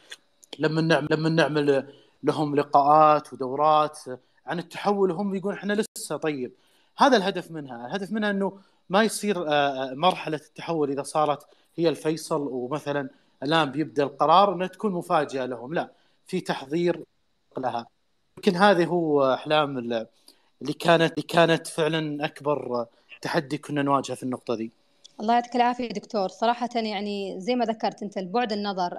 لما نعمل لما نعمل لهم لقاءات ودورات عن التحول وهم يقولون إحنا لسه طيب. هذا الهدف منها. الهدف منها إنه ما يصير آه، آه، مرحلة التحول إذا صارت هي الفيصل ومثلا الآن بيبدأ القرار إنها تكون مفاجأة لهم. لا. في تحضير لها. يمكن هذه هو أحلام اللي كانت اللي كانت فعلا أكبر تحدي كنا نواجهه في النقطة دي. الله يعطيك العافية دكتور. صراحة يعني زي ما ذكرت أنت البعد النظر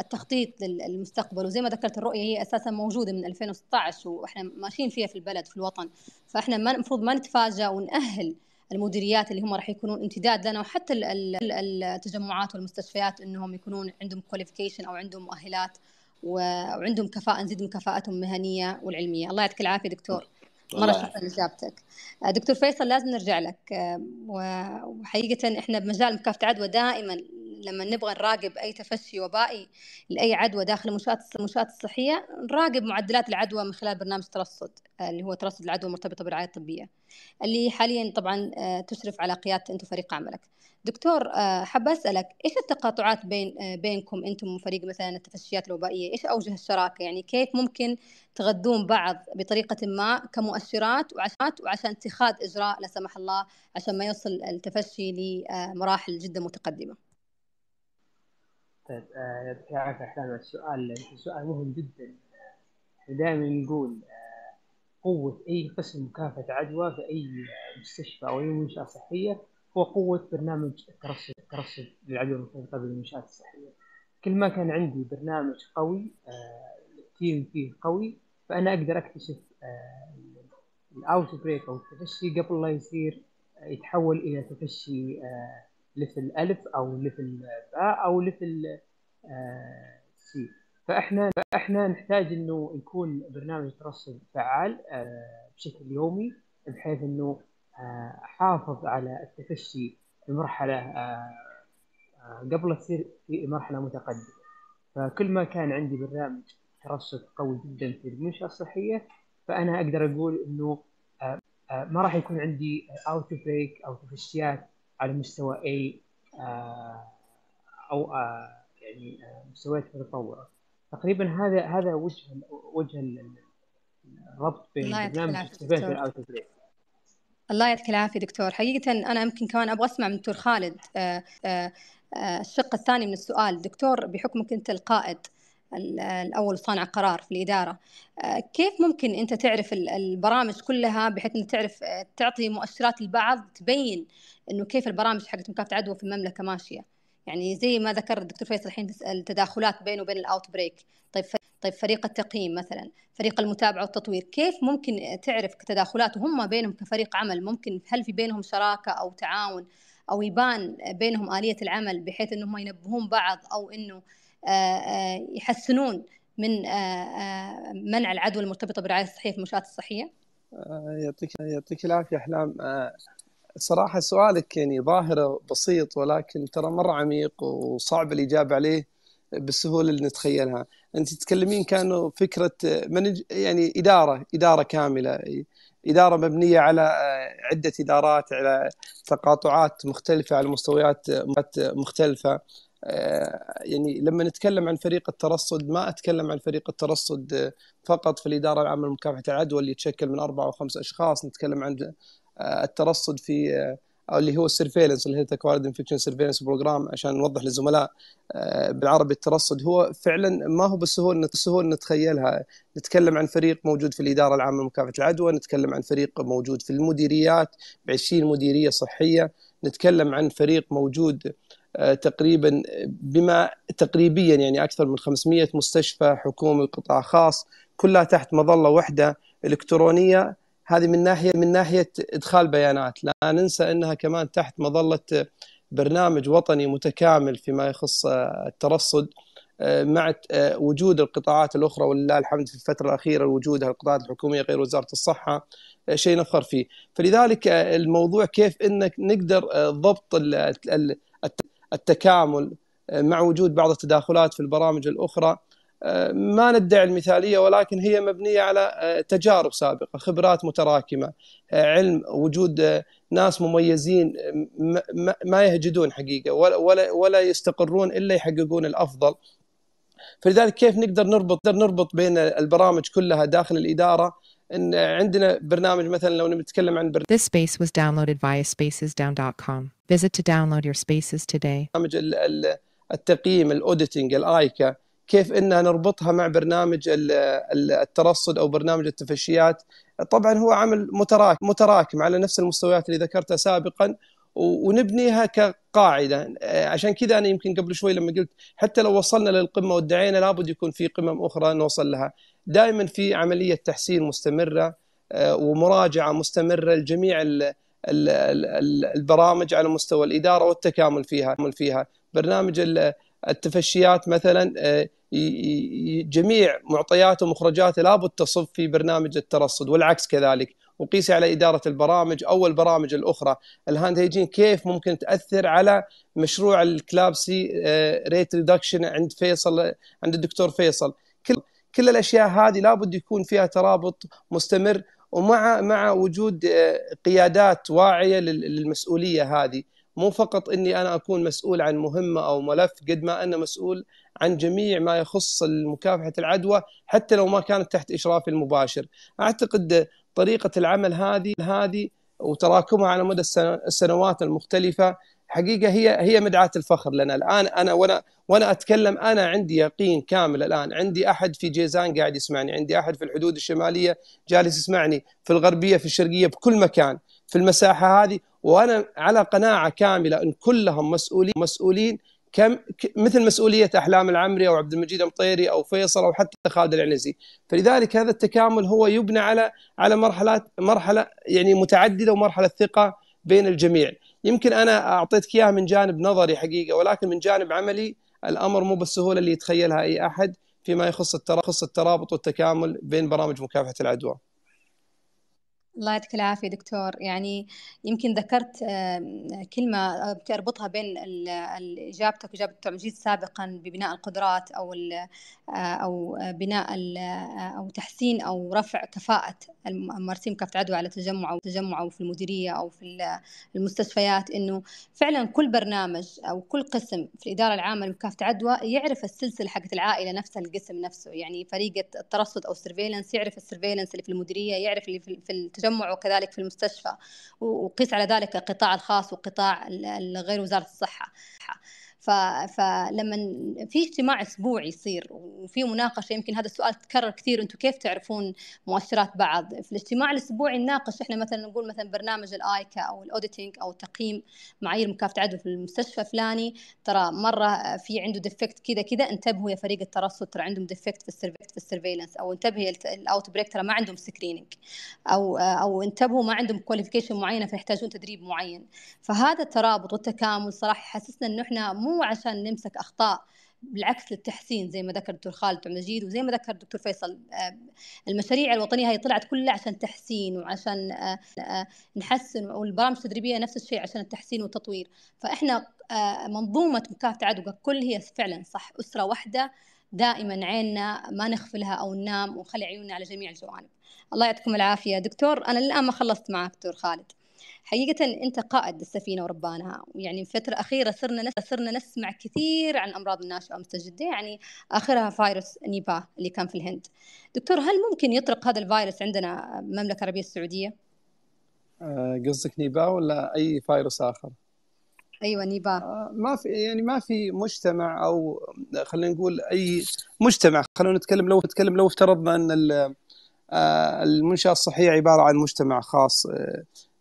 التخطيط للمستقبل وزي ما ذكرت الرؤية هي أساسا موجودة من 2016 وإحنا ماشيين فيها في البلد في الوطن. فإحنا ما المفروض ما نتفاجأ ونأهل المديريات اللي هم راح يكونون امتداد لنا وحتى التجمعات والمستشفيات إنهم يكونون عندهم كواليفيكيشن أو عندهم مؤهلات. وعندهم كفاءة نزيد من كفاءتهم المهنيه والعلمية. الله يعطيك العافية دكتور. مرة شكرا لإجابتك. آه، دكتور فيصل لازم نرجع لك. آه، وحقيقة إحنا بمجال مكافحة العدوى دائما لما نبغى نراقب أي تفشي وبائي لأي عدوى داخل المنشآت الصحية نراقب معدلات العدوى من خلال برنامج ترصد آه، اللي هو ترصد العدوى المرتبطه بالرعاية الطبية اللي حاليا طبعا تشرف على قيادته أنت وفريق عملك. دكتور آه، حابة أسألك إيش التقاطعات بين آه، بينكم أنتم وفريق مثلا التفشيات الوبائية؟ إيش أوجه الشراكة؟ يعني كيف ممكن تغذون بعض بطريقة ما كمؤشرات وعشان وعشان اتخاذ إجراء لا سمح الله عشان ما يوصل التفشي لمراحل جدا متقدمة؟ طيب يعطيك العافية أحلام السؤال سؤال مهم جدا. دائما نقول آه، قوة أي قسم مكافحة عدوى في أي مستشفى أو أي منشأة صحية هو قوة برنامج الترصد الترصد للعدوى المرتبطة بالمنشآت الصحية. كل ما كان عندي برنامج قوي آه، فيه قوي فأنا أقدر أكتشف آه، ال outbreak أو التفشي قبل لا يصير آه، يتحول إلى تفشي level ألف أو level باء أو level C فإحنا فإحنا نحتاج إنه يكون برنامج ترصد فعال بشكل يومي بحيث إنه حافظ على التفشي في مرحلة آه، آه، قبل تصير في مرحلة متقدمة. فكل ما كان عندي برنامج ترصد قوي جدا في المنشأة الصحية فأنا أقدر أقول إنه آه، ما راح يكون عندي outbreak أو تفشيات على مستوى A أو يعني مستويات متطورة. تقريبا هذا هذا وجه وجه الربط بين برنامج وال outbreak الله يعطيك العافية دكتور. حقيقة أنا يمكن كمان أبغى أسمع من دكتور خالد آه، آه، آه، الشق الثاني من السؤال. دكتور بحكمك أنت القائد الأول صانع قرار في الإدارة. كيف ممكن أنت تعرف البرامج كلها بحيث أنك تعرف تعطي مؤشرات للبعض تبين أنه كيف البرامج حقت مكافحة عدوى في المملكة ماشية؟ يعني زي ما ذكر الدكتور فيصل الحين التداخلات بينه وبين الأوت بريك طيب طيب فريق التقييم مثلا فريق المتابعة والتطوير كيف ممكن تعرف تداخلات وهم بينهم كفريق عمل؟ ممكن هل في بينهم شراكة أو تعاون أو يبان بينهم آلية العمل بحيث أنهم ينبهون بعض آه، آه، يحسنون من آه، منع العدوى المرتبطة بالرعاية الصحية في المنشآت الصحية؟ يعطيك يعطيك العافية أحلام. صراحة سؤالك يعني ظاهرة بسيط ولكن ترى مرة عميق وصعب الإجابة عليه بالسهولة اللي نتخيلها. أنت تتكلمين كأنه فكرة منج يعني إدارة إدارة كاملة إدارة مبنية على عدة إدارات على تقاطعات مختلفة على مستويات مختلفة. يعني لما نتكلم عن فريق الترصد ما أتكلم عن فريق الترصد فقط في الإدارة العامة لمكافحة العدوى اللي يتشكل من أربع أو خمس أشخاص نتكلم عن الترصد في اللي هو ال surveillance اللي هي acquired infection surveillance program عشان نوضح للزملاء آه، بالعربي الترصد. هو فعلا ما هو بالسهوله بالسهوله نتخيلها. نتكلم عن فريق موجود في الإدارة العامة لمكافحة العدوى نتكلم عن فريق موجود في المديريات ب 20 مديرية صحية نتكلم عن فريق موجود آه، تقريبا بما تقريبيا يعني أكثر من 500 مستشفى حكومي وقطاع خاص كلها تحت مظلة واحدة إلكترونية. هذه من ناحيه من ناحية إدخال بيانات. لا ننسى إنها كمان تحت مظلة برنامج وطني متكامل فيما يخص الترصد مع وجود القطاعات الأخرى. ولله الحمد في الفترة الأخيرة وجودها القطاعات الحكومية غير وزارة الصحة شيء نفخر فيه. فلذلك الموضوع كيف إنك نقدر ضبط التكامل مع وجود بعض التداخلات في البرامج الأخرى. ما ندعي المثالية ولكن هي مبنية على تجارب سابقة خبرات متراكمة علم وجود ناس مميزين ما يهجدون حقيقة ولا ولا يستقرون إلا يحققون الأفضل. فلذلك كيف نقدر نربط نربط بين البرامج كلها داخل الإدارة إن عندنا برنامج مثلا لو نتكلم عن This space was downloaded via spacesdown.com. Visit to download your spaces today. برنامج التقييم ال auditing ال ICA كيف انها نربطها مع برنامج الترصد أو برنامج التفشيات طبعا هو عمل متراكم متراكم على نفس المستويات اللي ذكرتها سابقا ونبنيها كقاعدة عشان كذا أنا يمكن قبل شوي لما قلت حتى لو وصلنا للقمة وادعينا لابد يكون في قمم أخرى نوصل لها دائما في عملية تحسين مستمرة ومراجعة مستمرة لجميع البرامج على مستوى الإدارة والتكامل فيها فيها. برنامج التفشيات مثلا جميع معطياته ومخرجاته لابد تصب في برنامج الترصد والعكس كذلك. وقيسي على إدارة البرامج أو البرامج الأخرى. الهاند هيجين كيف ممكن تأثر على مشروع الكلابسي ريت ريدكشن عند فيصل عند الدكتور فيصل؟ كل كل الأشياء هذه لابد يكون فيها ترابط مستمر ومع مع وجود قيادات واعية للمسؤولية هذه مو فقط إني أنا أكون مسؤول عن مهمة أو ملف قد ما أنا مسؤول عن جميع ما يخص مكافحه العدوى حتى لو ما كانت تحت اشرافي المباشر. أعتقد طريقة العمل هذه هذه وتراكمها على مدى السنوات المختلفة حقيقة هي هي مدعاة الفخر لنا. الآن أنا وأنا وأنا أتكلم أنا عندي يقين كامل الآن. عندي أحد في جيزان قاعد يسمعني. عندي أحد في الحدود الشمالية جالس يسمعني. في الغربية في الشرقية بكل مكان. في المساحة هذه. وأنا على قناعة كاملة إن كلهم مسؤولين مسؤولين كم مثل مسؤولية أحلام العمري أو عبد المجيد المطيري أو فيصل أو حتى خالد العنزي، فلذلك هذا التكامل هو يبنى على على مرحلات مرحلة يعني متعددة ومرحلة ثقة بين الجميع، يمكن أنا أعطيتك إياها من جانب نظري حقيقة ولكن من جانب عملي الأمر مو بالسهولة اللي يتخيلها أي أحد فيما يخص الترابط والتكامل بين برامج مكافحة العدوى. الله يعطيك العافية دكتور. يعني يمكن ذكرت كلمة تربطها بين إجابتك وإجابة مجيد سابقا ببناء القدرات أو أو بناء أو تحسين أو رفع كفاءة الممارسين مكافحة العدوى على تجمع أو تجمع أو في المديرية أو في المستشفيات إنه فعلا كل برنامج أو كل قسم في الإدارة العامة لمكافحة العدوى يعرف السلسلة حقت العائلة نفسها القسم نفسه. يعني فريق الترصد أو ال surveillance يعرف ال surveillance اللي في المديرية يعرف اللي في التجمع التجمع وكذلك في المستشفى وقيس على ذلك القطاع الخاص وقطاع غير وزارة الصحة. فلما في اجتماع أسبوعي يصير وفي مناقشة يمكن هذا السؤال تكرر كثير أنتم كيف تعرفون مؤشرات بعض؟ في الاجتماع الأسبوعي نناقش إحنا مثلا نقول مثلا برنامج ال ICA أو ال auditing أو تقييم معايير مكافحة عدوى في المستشفى فلاني ترى مرة في عنده defect كذا كذا انتبهوا يا فريق الترصد ترى عندهم defect في ال surveillance في ال surveillance أو انتبهوا ال outbreak ترى ما عندهم screening أو أو انتبهوا ما عندهم qualification معينة فيحتاجون تدريب معين. فهذا الترابط والتكامل صراحة يحسسنا إنه إحنا مو عشان نمسك أخطاء بالعكس للتحسين زي ما ذكر الدكتور خالد عبد المجيد وزي ما ذكر الدكتور فيصل. المشاريع الوطنية هي طلعت كلها عشان تحسين وعشان نحسن والبرامج التدريبية نفس الشيء عشان التحسين والتطوير. فإحنا منظومة مكافحة العدوى كل هي فعلا صح أسرة واحدة دائما عيننا ما نغفلها أو ننام ونخلي عيوننا على جميع الجوانب. الله يعطيكم العافية. دكتور أنا الآن ما خلصت معك دكتور خالد. حقيقة أنت قائد السفينة وربانها يعني في الفترة الأخيرة صرنا نس... صرنا نسمع كثير عن أمراض الناشئة المستجدة يعني آخرها فيروس نيبا اللي كان في الهند دكتور هل ممكن يطرق هذا الفيروس عندنا المملكة العربية السعودية؟ قصدك نيبا ولا أي فيروس آخر؟ أيوه نيبا آه ما في يعني ما في مجتمع أو خلينا نقول أي مجتمع خلينا نتكلم لو نتكلم لو افترضنا أن المنشأة الصحية عبارة عن مجتمع خاص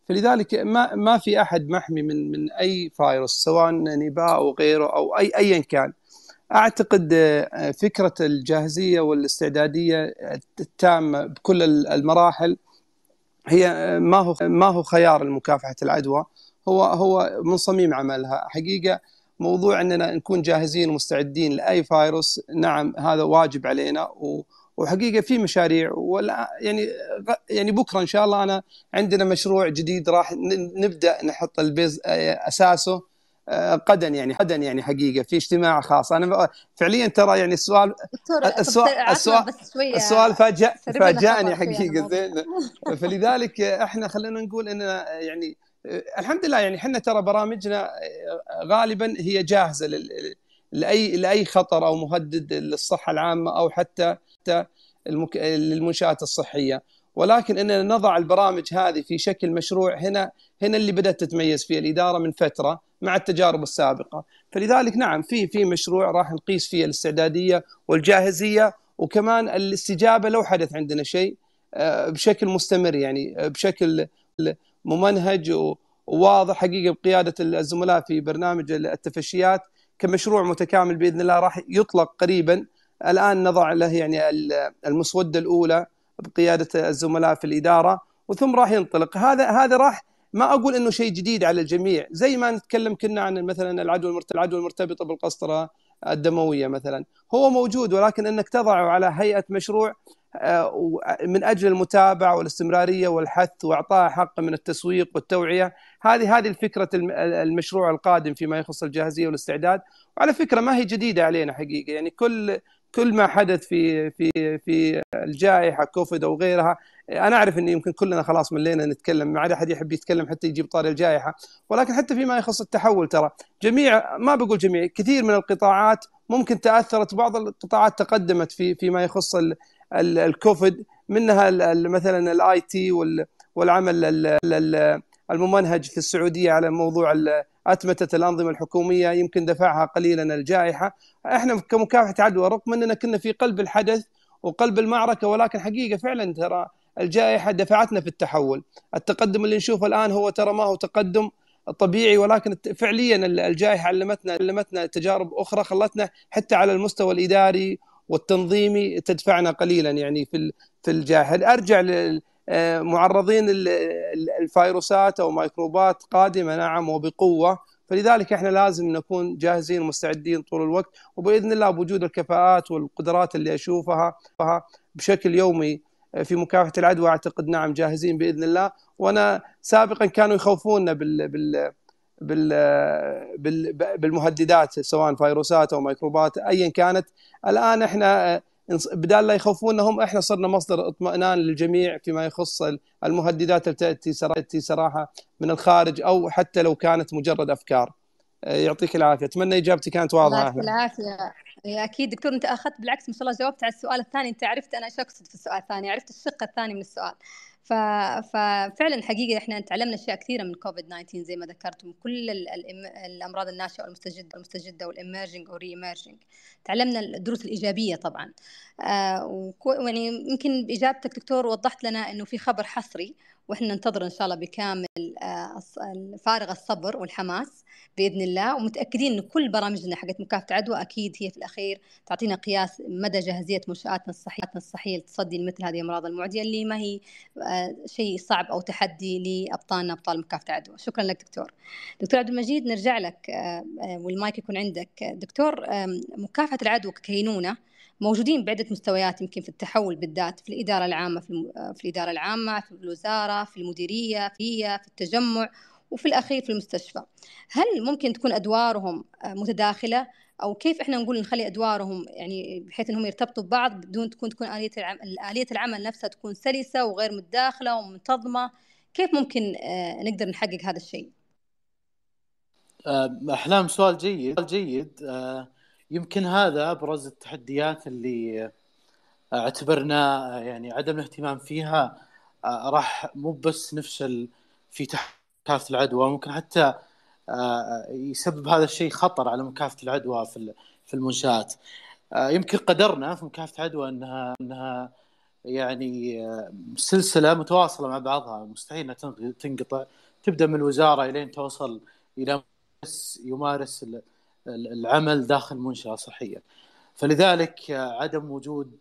فلذلك ما ما في أحد محمي من من أي فيروس سواء نباء أو غيره أو أي ايا كان. أعتقد فكرة الجاهزية والاستعدادية التامة بكل المراحل هي ما هو ما هو خيار لمكافحه العدوى. هو هو من صميم عملها. حقيقة موضوع أننا نكون جاهزين ومستعدين لأي فيروس نعم هذا واجب علينا وحقيقة في مشاريع ولا يعني يعني بكرة إن شاء الله أنا عندنا مشروع جديد راح نبدأ نحط البيز أساسه غدا يعني غدا يعني حقيقة في اجتماع خاص. أنا فعليا ترى يعني السؤال السؤال السؤال, السؤال فاجأ فاجأني حقيقة زين. فلذلك إحنا خلينا نقول إننا يعني الحمد لله يعني إحنا ترى برامجنا غالبا هي جاهزة لأي لأي خطر أو مهدد للصحة العامة أو حتى المك... للمنشآت الصحية. ولكن إننا نضع البرامج هذه في شكل مشروع هنا هنا اللي بدأت تتميز فيه الإدارة من فترة مع التجارب السابقة. فلذلك نعم في في مشروع راح نقيس فيه الاستعدادية والجاهزية وكمان الاستجابة لو حدث عندنا شيء آه، بشكل مستمر يعني آه، بشكل ممنهج وواضح حقيقة بقيادة الزملاء في برنامج التفشيات. كمشروع متكامل بإذن الله راح يطلق قريبا الآن نضع له يعني المسوده الأولى بقيادة الزملاء في الإدارة وثم راح ينطلق. هذا هذا راح ما أقول إنه شيء جديد على الجميع. زي ما نتكلم كنا عن مثلا العدوى العدوى المرتبطه بالقسطرة الدموية مثلا. هو موجود ولكن إنك تضعه على هيئة مشروع آه، من أجل المتابعة والاستمرارية والحث وإعطاء حق من التسويق والتوعية. هذه هذه الفكرة المشروع القادم فيما يخص الجاهزية والاستعداد. وعلى فكرة ما هي جديدة علينا حقيقة. يعني كل كل ما حدث في في في الجائحة كوفيد أو غيرها أنا أعرف إن يمكن كلنا خلاص ملينا نتكلم ما عاد أحد يحب يتكلم حتى يجيب طاري الجائحة ولكن حتى فيما يخص التحول ترى جميع ما بقول جميع كثير من القطاعات ممكن تأثرت بعض القطاعات تقدمت في فيما يخص الكوفيد منها مثلا ال IT والعمل الممنهج في السعودية على موضوع اتمته الأنظمة الحكومية يمكن دفعها قليلا الجائحة. إحنا كمكافحة عدوى رغم أننا كنا في قلب الحدث وقلب المعركة ولكن حقيقة فعلا ترى الجائحة دفعتنا في التحول. التقدم اللي نشوفه الآن هو ترى ما هو تقدم طبيعي ولكن فعليا الجائحة علمتنا علمتنا تجارب أخرى خلتنا حتى على المستوى الإداري والتنظيمي تدفعنا قليلا يعني في في الجاهل أرجع معرضين الفيروسات أو ميكروبات قادمة نعم وبقوة. فلذلك إحنا لازم نكون جاهزين ومستعدين طول الوقت. وبإذن الله بوجود الكفاءات والقدرات اللي أشوفها بشكل يومي في مكافحة العدوى أعتقد نعم جاهزين بإذن الله. وأنا سابقا كانوا يخوفونا بال بال بال بالمهددات سواء فيروسات أو ميكروبات ايا كانت. الآن إحنا بدال لا يخوفونهم إحنا صرنا مصدر اطمئنان للجميع فيما يخص المهددات التي تاتي صراحة من الخارج أو حتى لو كانت مجرد أفكار. آه، يعطيك العافية. أتمنى اجابتي كانت واضحة. يعطيك العافية. أكيد. دكتور أنت أخذت بالعكس ما شاء الله جاوبت على السؤال الثاني. أنت عرفت أنا إيش اقصد في السؤال الثاني. عرفت الشق الثاني من السؤال. ف... ففعلا حقيقه إحنا تعلمنا أشياء كثيرة من كوفيد 19 زي ما ذكرتم. كل الأمراض الناشئة والمستجدة والمستجده وال emerging و re-emerging تعلمنا الدروس الإيجابية طبعا. آه وكو... يعني يمكن بإجابتك دكتور وضحت لنا إنه في خبر حصري وإحنا ننتظر إن شاء الله بكامل آه فارغ الصبر والحماس بإذن الله ومتأكدين انه كل برامجنا حقت مكافحة عدوى أكيد هي في الأخير تعطينا قياس مدى جاهزية منشآتنا الصحيه الصحيه للتصدي لمثل هذه الأمراض المعدية اللي ما هي آه، شيء صعب أو تحدي لأبطالنا أبطال مكافحة عدوى. شكرا لك دكتور. دكتور عبد المجيد نرجع لك آه، والمايك يكون عندك. دكتور مكافحة العدوى ككينونة موجودين بعدة مستويات يمكن في التحول بالذات في الإدارة العامة في, في الإدارة العامة في الوزارة في المديرية في في التجمع وفي الأخير في المستشفى. هل ممكن تكون أدوارهم آه، متداخلة؟ أو كيف إحنا نقول نخلي أدوارهم يعني بحيث إنهم يرتبطوا ببعض بدون تكون تكون آلية العمل آلية العمل نفسها تكون سلسة وغير متداخلة ومنتظمة؟ كيف ممكن آه، نقدر نحقق هذا الشيء؟ آه، أحلام سؤال جيد سؤال جيد. يمكن هذا أبرز التحديات اللي اعتبرنا يعني عدم الاهتمام فيها راح مو بس نفشل في مكافحه العدوى ممكن حتى آه، يسبب هذا الشيء خطر على مكافحه العدوى في في المنشآت. آه، يمكن قدرنا في مكافحه العدوى إنها إنها يعني آه، سلسلة متواصلة مع بعضها. مستحيل إنها تنقطع. تبدأ من الوزارة إلين توصل إلى يمارس العمل داخل منشأة صحية. فلذلك عدم وجود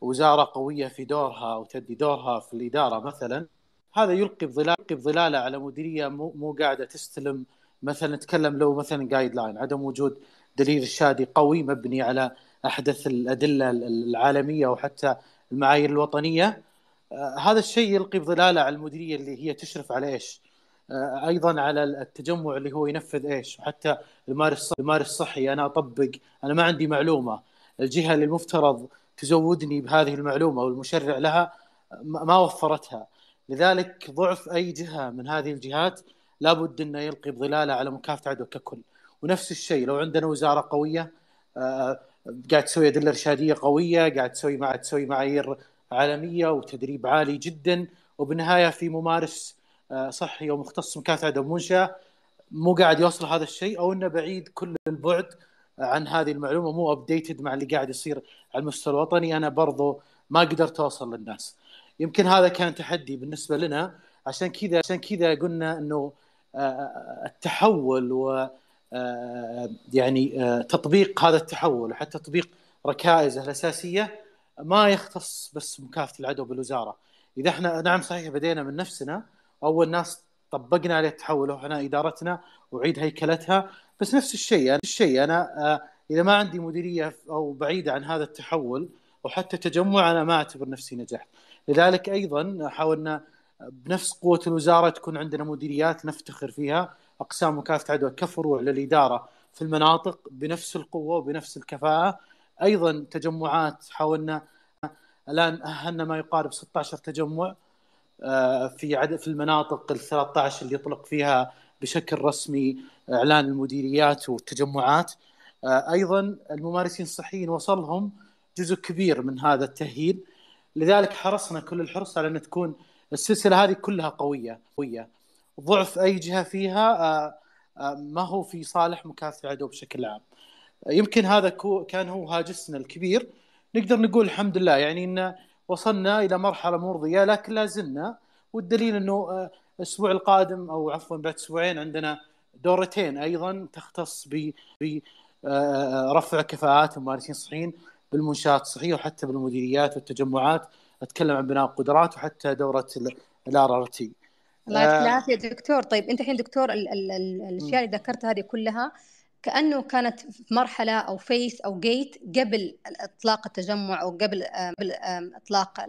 وزارة قوية في دورها وتدي دورها في الإدارة مثلا هذا يلقي بظلال يلقي بظلاله على مديرية مو, مو قاعدة تستلم. مثلا نتكلم لو مثلا جايد لاين عدم وجود دليل إرشادي قوي مبني على أحدث الأدلة العالمية وحتى المعايير الوطنية. آه هذا الشيء يلقي بظلالة على المديرية اللي هي تشرف على إيش؟ آه أيضا على التجمع اللي هو ينفذ إيش؟ وحتى الممارس الممارس الصحي أنا أطبق أنا ما عندي معلومة الجهة اللي المفترض تزودني بهذه المعلومة والمشرع لها ما وفرتها لذلك ضعف أي جهة من هذه الجهات لابد إنه يلقي بظلاله على مكافحه العدوى ككل ونفس الشيء لو عندنا وزارة قوية آه، قاعد تسوي أدلة إرشادية قوية قاعد تسوي مع تسوي معايير عالمية وتدريب عالي جدا وبالنهاية في ممارس آه، صحي ومختص مكافحه عدوى منشأة. مو قاعد يوصل هذا الشيء أو إنه بعيد كل البعد عن هذه المعلومة مو ابديتد مع اللي قاعد يصير على المستوى الوطني. أنا برضو ما قدرت أوصل للناس. يمكن هذا كان تحدي بالنسبة لنا. عشان كذا عشان كذا قلنا إنه آه، التحول و آه، يعني آه، تطبيق هذا التحول وحتى تطبيق ركائزه الأساسية ما يختص بس مكافحه العدوى بالوزارة. إذا إحنا نعم صحيح بدينا من نفسنا أول ناس طبقنا عليه التحول وإحنا إدارتنا وعيد هيكلتها. بس نفس الشيء يعني الشيء. أنا إذا ما عندي مديرية أو بعيده عن هذا التحول وحتى تجمع أنا ما أعتبر نفسي نجحت. لذلك أيضا حاولنا بنفس قوة الوزارة تكون عندنا مديريات نفتخر فيها. أقسام مكافحه عدوى كفروع للاداره في المناطق بنفس القوة وبنفس الكفاءة. أيضا تجمعات حاولنا الآن أهلنا ما يقارب 16 تجمع. آه، في عدد في المناطق ال 13 اللي يطلق فيها بشكل رسمي إعلان المديريات والتجمعات. آه، أيضا الممارسين الصحيين وصلهم جزء كبير من هذا التأهيل. لذلك حرصنا كل الحرص على أن تكون السلسلة هذه كلها قوية. قوية. ضعف أي جهة فيها آه، آه، ما هو في صالح مكافحة العدو بشكل عام. يمكن هذا كان هو هاجسنا الكبير. نقدر نقول الحمد لله يعني إن وصلنا إلى مرحلة مرضية لكن لا زلنا. والدليل إنه آه، الأسبوع القادم أو عفوا بعد أسبوعين عندنا دورتين أيضا تختص برفع كفاءات الممارسين الصحيين بالمنشآت الصحية وحتى بالمديريات والتجمعات. أتكلم عن بناء قدرات وحتى دورة ال RRT. الله يعطيك العافية دكتور. طيب أنت الحين دكتور ال ال ال الأشياء اللي ذكرتها هذه كلها كأنه كانت في مرحلة أو phase أو gate قبل إطلاق التجمع أو قبل قبل إطلاق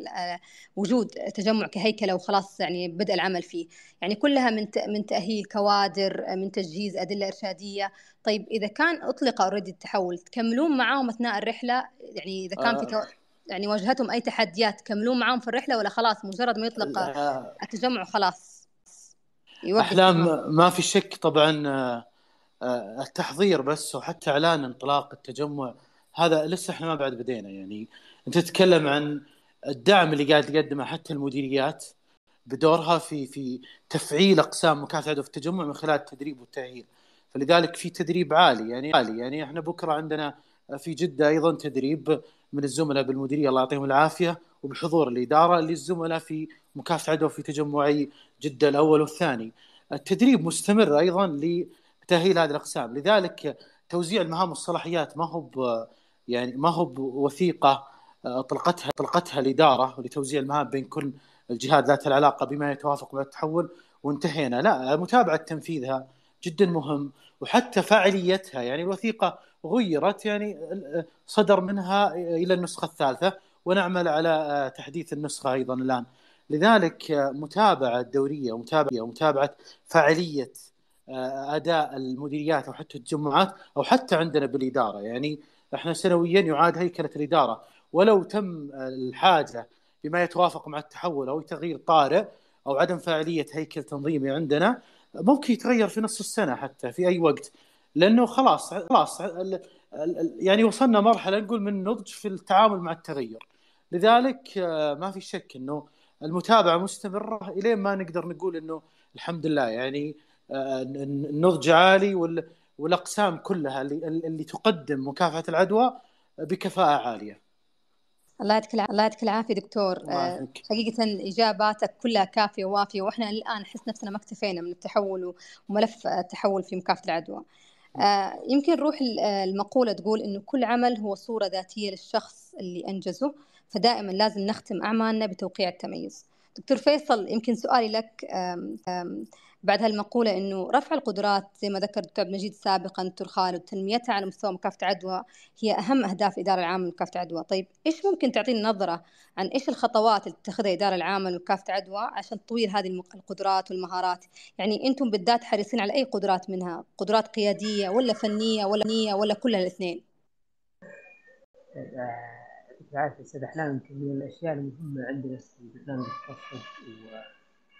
وجود تجمع كهيكلة وخلاص يعني بدا العمل فيه. يعني كلها من من تأهيل كوادر من تجهيز أدلة إرشادية. طيب إذا كان أطلق already التحول تكملون معاهم أثناء الرحلة؟ يعني إذا كان في آه. يعني واجهتهم أي تحديات تكملون معاهم في الرحلة ولا خلاص مجرد ما يطلق التجمع خلاص أحلام ما في شك طبعا آه، آه، التحضير بس وحتى إعلان انطلاق التجمع. هذا لسه إحنا ما بعد بدينا يعني أنت تتكلم عن الدعم اللي قاعد تقدمه حتى المديريات بدورها في في تفعيل أقسام مكافحة في التجمع من خلال التدريب والتأهيل. فلذلك في تدريب عالي يعني عالي. يعني إحنا بكرة عندنا في جدة أيضا تدريب من الزملاء بالمديرية الله يعطيهم العافية وبحضور الإدارة للزملاء في مكافحة عدوى في تجمعي جدة الأول والثاني. التدريب مستمر أيضا لتاهيل هذه الأقسام، لذلك توزيع المهام والصلاحيات ما هو يعني ما هو بوثيقة آه، اطلقتها اطلقتها الإدارة لتوزيع المهام بين كل الجهات ذات العلاقة بما يتوافق مع التحول وانتهينا، لا متابعة تنفيذها جدا مهم وحتى فاعليتها. يعني الوثيقة غيرت يعني صدر منها إلى النسخة الثالثة ونعمل على تحديث النسخة أيضا الآن. لذلك متابعة دورية ومتابعه ومتابعه فاعلية آه، أداء المديريات أو حتى التجمعات أو حتى عندنا بالإدارة. يعني إحنا سنويا يعاد هيكلة الإدارة. ولو تم الحاجة بما يتوافق مع التحول أو تغيير طارئ أو عدم فاعلية هيكل تنظيمي عندنا ممكن يتغير في نص السنة حتى في أي وقت. لأنه خلاص خلاص يعني وصلنا مرحلة نقول من نضج في التعامل مع التغير لذلك آه، ما في شك إنه المتابعة مستمرة إلين ما نقدر نقول إنه الحمد لله. يعني آه، النضج عالي والأقسام كلها اللي, اللي تقدم مكافحة العدوى بكفاءة عالية. الله يعطيك الله يعطيك العافية دكتور آه، حقيقة إجاباتك كلها كافية ووافية وإحنا الآن نحس نفسنا ما اكتفينا من التحول وملف التحول في مكافحة العدوى. آه، يمكن روح المقولة تقول إنه كل عمل هو صورة ذاتية للشخص اللي أنجزه فدائما لازم نختم أعمالنا بتوقيع التميز دكتور فيصل يمكن سؤالي لك بعد هالمقولة إنه رفع القدرات زي ما ذكر دكتور مجيد سابقا دكتور خالد وتنميتها على مستوى مكافحة عدوى هي أهم أهداف الإدارة العامة لمكافحة عدوى، طيب إيش ممكن تعطينا نظرة عن إيش الخطوات اللي تتخذها الإدارة العامة لمكافحة عدوى عشان تطوير هذه القدرات والمهارات؟ يعني أنتم بالذات حريصين على أي قدرات منها؟ قدرات قيادية ولا فنية ولا فنية ولا كلها الاثنين؟ يعطيك العافية أستاذ أحلام يمكن من الأشياء المهمة عندنا في برنامج التخصص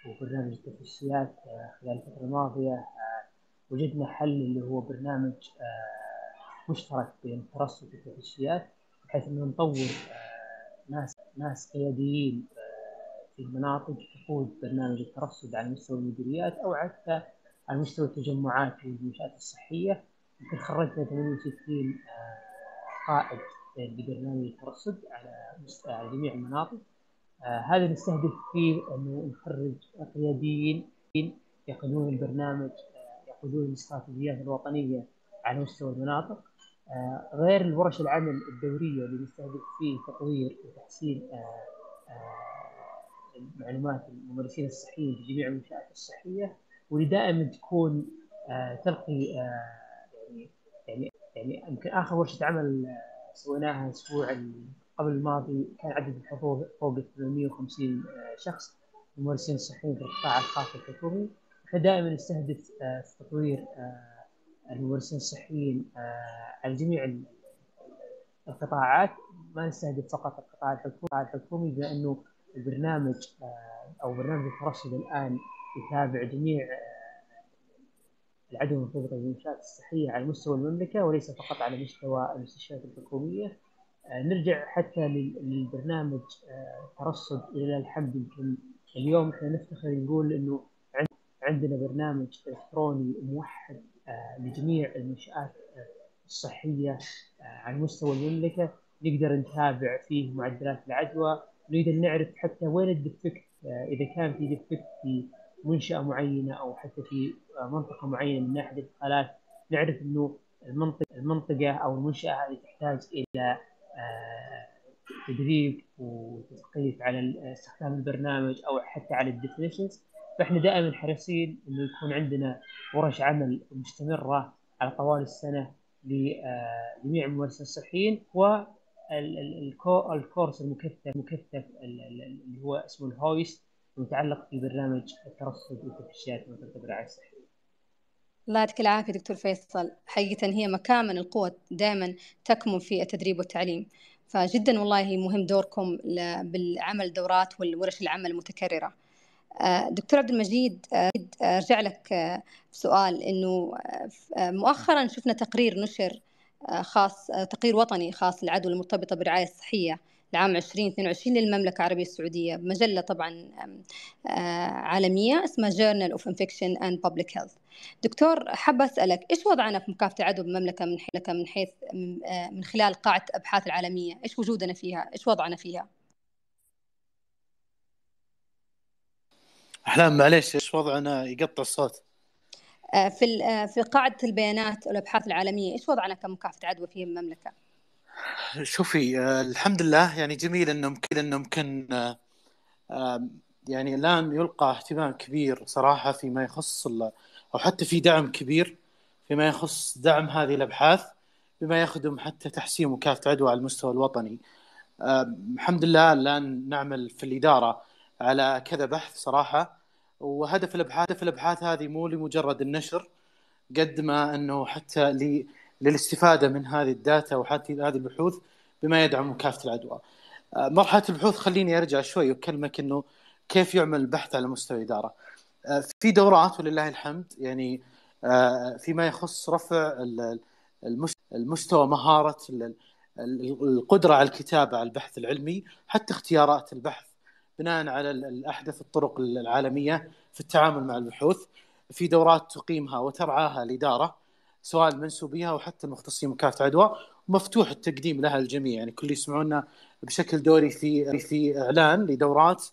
وبرنامج التفتيشيات آه، خلال الفترة الماضية آه، وجدنا حل اللي هو برنامج آه، مشترك بين الترصد والتفتيشيات بحيث إنه نطور ناس ناس قياديين في المناطق تقود برنامج الترصد على مستوى المديريات أو حتى على مستوى التجمعات والمنشآت الصحية. يمكن خرجنا 68 قائد لبرنامج الترصد على جميع المناطق. هذا نستهدف فيه أنه نخرج قياديين يقودون البرنامج آه يقودون الاستراتيجيات الوطنية على مستوى المناطق. آه غير الورش العمل الدورية اللي نستهدف فيه تطوير وتحسين آه، آه، معلومات الممارسين الصحيين في جميع المنشآت الصحية واللي دائما تكون آه، تلقي يعني يعني يعني يمكن آخر ورشة عمل سويناها الأسبوع قبل الماضي كان عدد الحضور فوق 850 آه، شخص. ممارسين صحيين في القطاع الخاص الحكومي إحنا دائما نستهدف آه، في تطوير آه، الممارسين الصحيين على جميع القطاعات. ما نستهدف فقط القطاع الحكومي الحكومي انه البرنامج أو برنامج الترصد الآن يتابع جميع العدوى المرتبطه بالمنشات الصحية على مستوى المملكة وليس فقط على مستوى المستشفيات الحكومية. نرجع حتى للبرنامج آه، ترصد لله الحمد يمكن اليوم إحنا نفتخر نقول إنه عندنا برنامج إلكتروني موحد آه، لجميع المنشآت الصحية على مستوى المملكة. نقدر نتابع فيه معدلات العدوى. نقدر نعرف حتى وين ال defect إذا كان في defect في منشأة معينة أو حتى في منطقة معينة من ناحية الحالات نعرف إنه المنطقة المنطقة أو المنشأة هذه تحتاج آه، تدريب وتثقيف على استخدام البرنامج أو حتى على ال definitions فإحنا دائما حريصين إنه يكون عندنا ورش عمل مستمرة على طوال السنة لجميع الممارسين الصحيين و الكورس المكثف مكثف اللي هو اسمه الهويست المتعلق في برنامج الترصد والتفتيشات مرتبطه بالرعايه الصحيه. الله يعطيك العافية دكتور فيصل. حقيقة هي مكامن من القوة دائما تكمن في التدريب والتعليم. فجدا والله مهم دوركم بالعمل دورات والورش العمل المتكررة. آه، دكتور عبد المجيد آه، أرجع لك آه، سؤال إنه مؤخرا شفنا تقرير نشر خاص تقرير وطني خاص للعدوى المرتبطة بالرعاية الصحية. العام 2022 للمملكة العربية السعودية. بمجلة طبعا عالمية اسمها Journal of Infection and Public Health. دكتور حابة أسألك إيش وضعنا في مكافحة العدوى بالمملكة من حيث من حيث من خلال قاعة أبحاث العالمية؟ إيش وجودنا فيها؟ إيش وضعنا فيها؟ أحلام معليش إيش وضعنا؟ يقطع الصوت. في في قاعدة البيانات والأبحاث العالمية إيش وضعنا كمكافحة عدوى في المملكة؟ شوفي آه، الحمد لله يعني جميل انه ممكن انه ممكن يعني الآن يلقى اهتمام كبير صراحة فيما يخص أو حتى في دعم كبير فيما يخص دعم هذه الأبحاث بما يخدم حتى تحسين مكافحه عدوى على المستوى الوطني. الحمد لله الآن نعمل في الإدارة على كذا بحث صراحة وهدف الأبحاث هدف الأبحاث هذه مو لمجرد النشر قد ما إنه حتى للاستفادة من هذه الداتا وحتى هذه البحوث بما يدعم مكافحة العدوى. آه، مرحلة البحوث خليني أرجع شوي وأكلمك إنه كيف يعمل البحث على مستوى الإدارة. آه، في دورات ولله الحمد يعني آه، فيما يخص رفع المستوى مهارة القدرة على الكتابة على البحث العلمي حتى اختيارات البحث بناء على الأحدث الطرق العالمية في التعامل مع البحوث في دورات تقيمها وترعاها الإدارة سواء المنسوبين أو حتى المختصين مكافحه عدوى مفتوح التقديم لها الجميع يعني كل يسمعونا بشكل دوري في في إعلان لدورات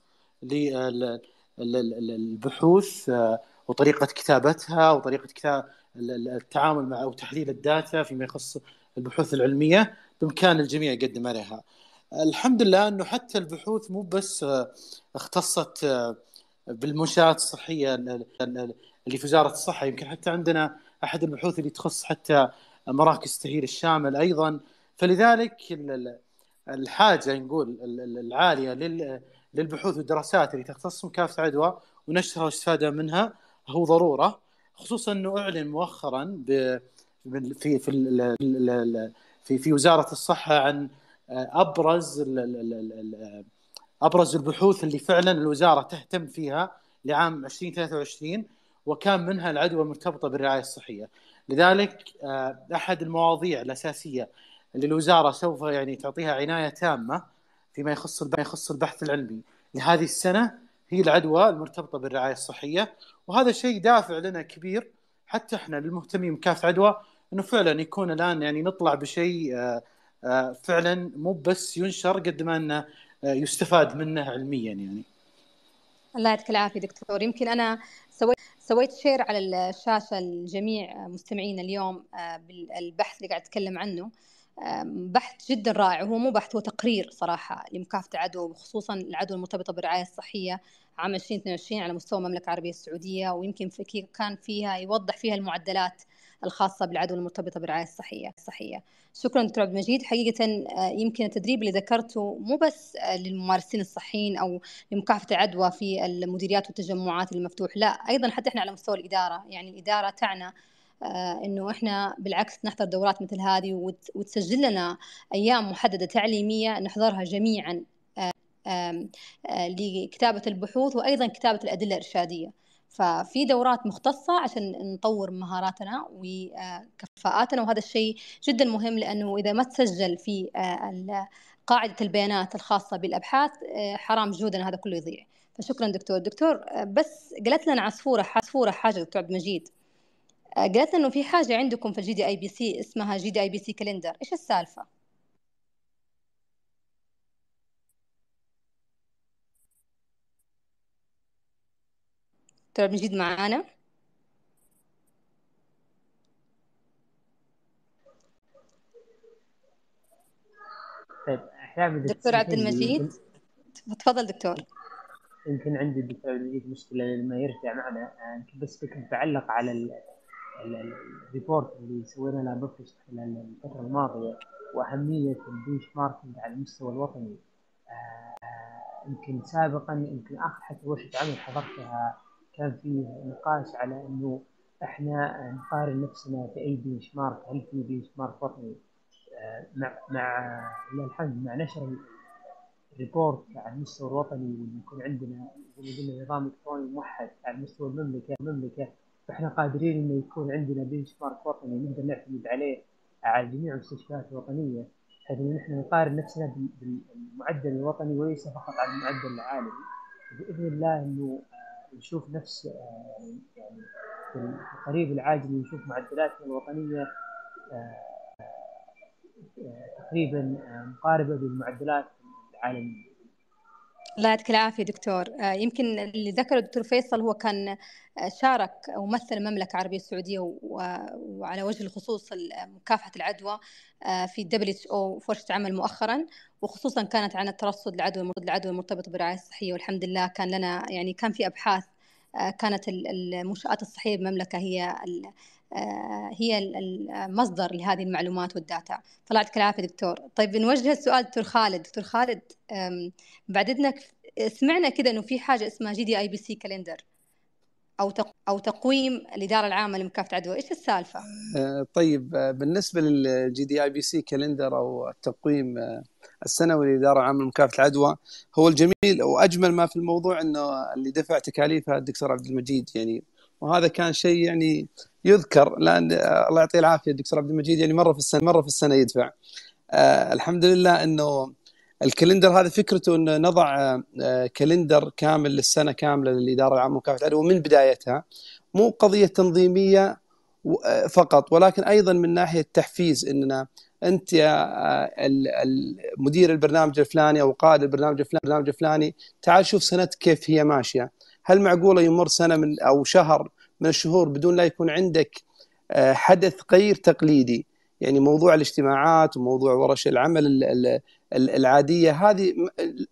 للبحوث آه، وطريقة كتابتها وطريقة كتاب التعامل مع أو تحليل الداتا فيما يخص البحوث العلمية بإمكان الجميع يقدم عليها. الحمد لله إنه حتى البحوث مو بس اختصت بالمنشآت الصحية اللي في وزارة الصحة يمكن حتى عندنا احد البحوث اللي تخص حتى مراكز التاهيل الشامل أيضا فلذلك الحاجة نقول العاليه للبحوث والدراسات اللي تختص مكافحه عدوى ونشرها والاستفاده منها هو ضروره خصوصا انه اعلن مؤخرا في في في في وزاره الصحه عن ابرز ابرز البحوث اللي فعلا الوزاره تهتم فيها لعام 2023 وكان منها العدوى المرتبطة بالرعاية الصحية. لذلك آه، أحد المواضيع الأساسية اللي الوزارة سوف يعني تعطيها عناية تامة فيما يخص يخص البحث العلمي لهذه السنة هي العدوى المرتبطة بالرعاية الصحية وهذا شيء دافع لنا كبير حتى إحنا للمهتمين بكافه عدوى إنه فعلا يكون الآن يعني نطلع بشيء آه، آه، فعلا مو بس ينشر قد ما إنه يستفاد منه علميا يعني. الله يعطيك العافية دكتور يمكن أنا سويت سويت share على الشاشة لجميع مستمعينا اليوم آه، بالبحث اللي قاعد أتكلم عنه. بحث جدا رائع. هو مو بحث هو تقرير صراحة لمكافحة العدوى وخصوصا العدوى المرتبطة بالرعاية الصحية عام 2022 على مستوى المملكة العربية السعودية. ويمكن في كان فيها يوضح فيها المعدلات الخاصة بالعدوى المرتبطة بالرعاية الصحية. الصحيه شكرا دكتور عبد المجيد. حقيقة آه، يمكن التدريب اللي ذكرته مو بس آه، للممارسين الصحيين أو لمكافحة العدوى في المديريات والتجمعات المفتوح لا أيضا حتى إحنا على مستوى الإدارة. يعني الإدارة تعنى آه، إنه إحنا بالعكس نحضر دورات مثل هذه وتسجل لنا أيام محددة تعليمية نحضرها جميعا لكتابة البحوث وأيضا كتابة الأدلة الإرشادية. ففي دورات مختصة عشان نطور مهاراتنا وكفاءاتنا وهذا الشيء جدا مهم لأنه إذا ما تسجل في آه، قاعدة البيانات الخاصة بالأبحاث آه، حرام جهودنا هذا كله يضيع. فشكرا دكتور. دكتور آه، بس قالت لنا عصفورة عصفورة حاجة دكتور عبد المجيد. قالت لنا إنه في حاجة عندكم في ال GDIPC اسمها جي دي أي بي سي كالندر إيش السالفة؟ دكتور مجيد معانا. طيب دكتور عبد المجيد. تفضل دكتور. يمكن عندي الدكتور عبد المجيد مشكلة لما يرجع معنا يمكن بس كنت بعلق على ال report اللي سوينا له publish خلال الفترة الماضية وأهمية ال benchmarking على المستوى الوطني. آه، يمكن سابقا يمكن آخر حتى ورشة عمل حضرتها كان في نقاش على إنه إحنا نقارن نفسنا بأي benchmark هل في benchmark وطني؟ آه، مع مع الحمد مع نشر الريبورت على المستوى الوطني وإن يكون عندنا زي ما قلنا نظام إلكتروني موحد على مستوى المملكة المملكة فإحنا قادرين إنه يكون عندنا بنش مارك وطني نقدر نعتمد عليه على جميع المستشفيات الوطنية بحيث إن إحنا نقارن نفسنا بالمعدل الوطني وليس فقط على المعدل العالمي. بإذن الله إنه نشوف نفس يعني يعني القريب العاجل نشوف معدلاتنا الوطنية آه، آه، تقريبا آه، مقاربة بالمعدلات العالمية. الله يعطيك العافية دكتور. يمكن اللي ذكره الدكتور فيصل هو كان شارك ومثل المملكه العربيه السعودية وعلى وجه الخصوص مكافحة العدوى في إتش أو فرصه عمل مؤخرا وخصوصا كانت عن الترصد العدوى العدوى المرتبطة بالرعاية الصحية والحمد لله كان لنا يعني كان في أبحاث آه، كانت المنشآت الصحية بالمملكة هي آه، هي المصدر لهذه المعلومات وال data. يعطيك العافية دكتور. طيب نوجه السؤال دكتور خالد. دكتور خالد بعد إذنك سمعنا كذا إنه في حاجة اسمها جي دي أي بي سي كالندر أو أو تقويم الإدارة العامة لمكافحه العدوى إيش السالفة؟ آه، طيب بالنسبة لل GDIPC calendar أو التقويم السنوي للإدارة العامة لمكافحه العدوى هو الجميل وأجمل ما في الموضوع إنه اللي دفع تكاليفها الدكتور عبد المجيد. يعني وهذا كان شيء يعني يذكر لأن الله يعطيه العافية الدكتور عبد المجيد يعني مرة في السنة مرة في السنة يدفع. آه الحمد لله إنه ال calendar هذا فكرته إنه نضع آه calendar كامل للسنة كاملة للإدارة العامة لمكافحة العدوى من بدايتها. مو قضية تنظيمية آه، فقط ولكن أيضا من ناحية تحفيز إننا أنت يا مدير البرنامج الفلاني أو قائد البرنامج الفلاني البرنامج الفلاني تعال شوف سنتك كيف هي ماشية. هل معقولة يمر سنة من أو شهر من الشهور بدون لا يكون عندك آه، حدث غير تقليدي؟ يعني موضوع الاجتماعات وموضوع ورش العمل العادية هذه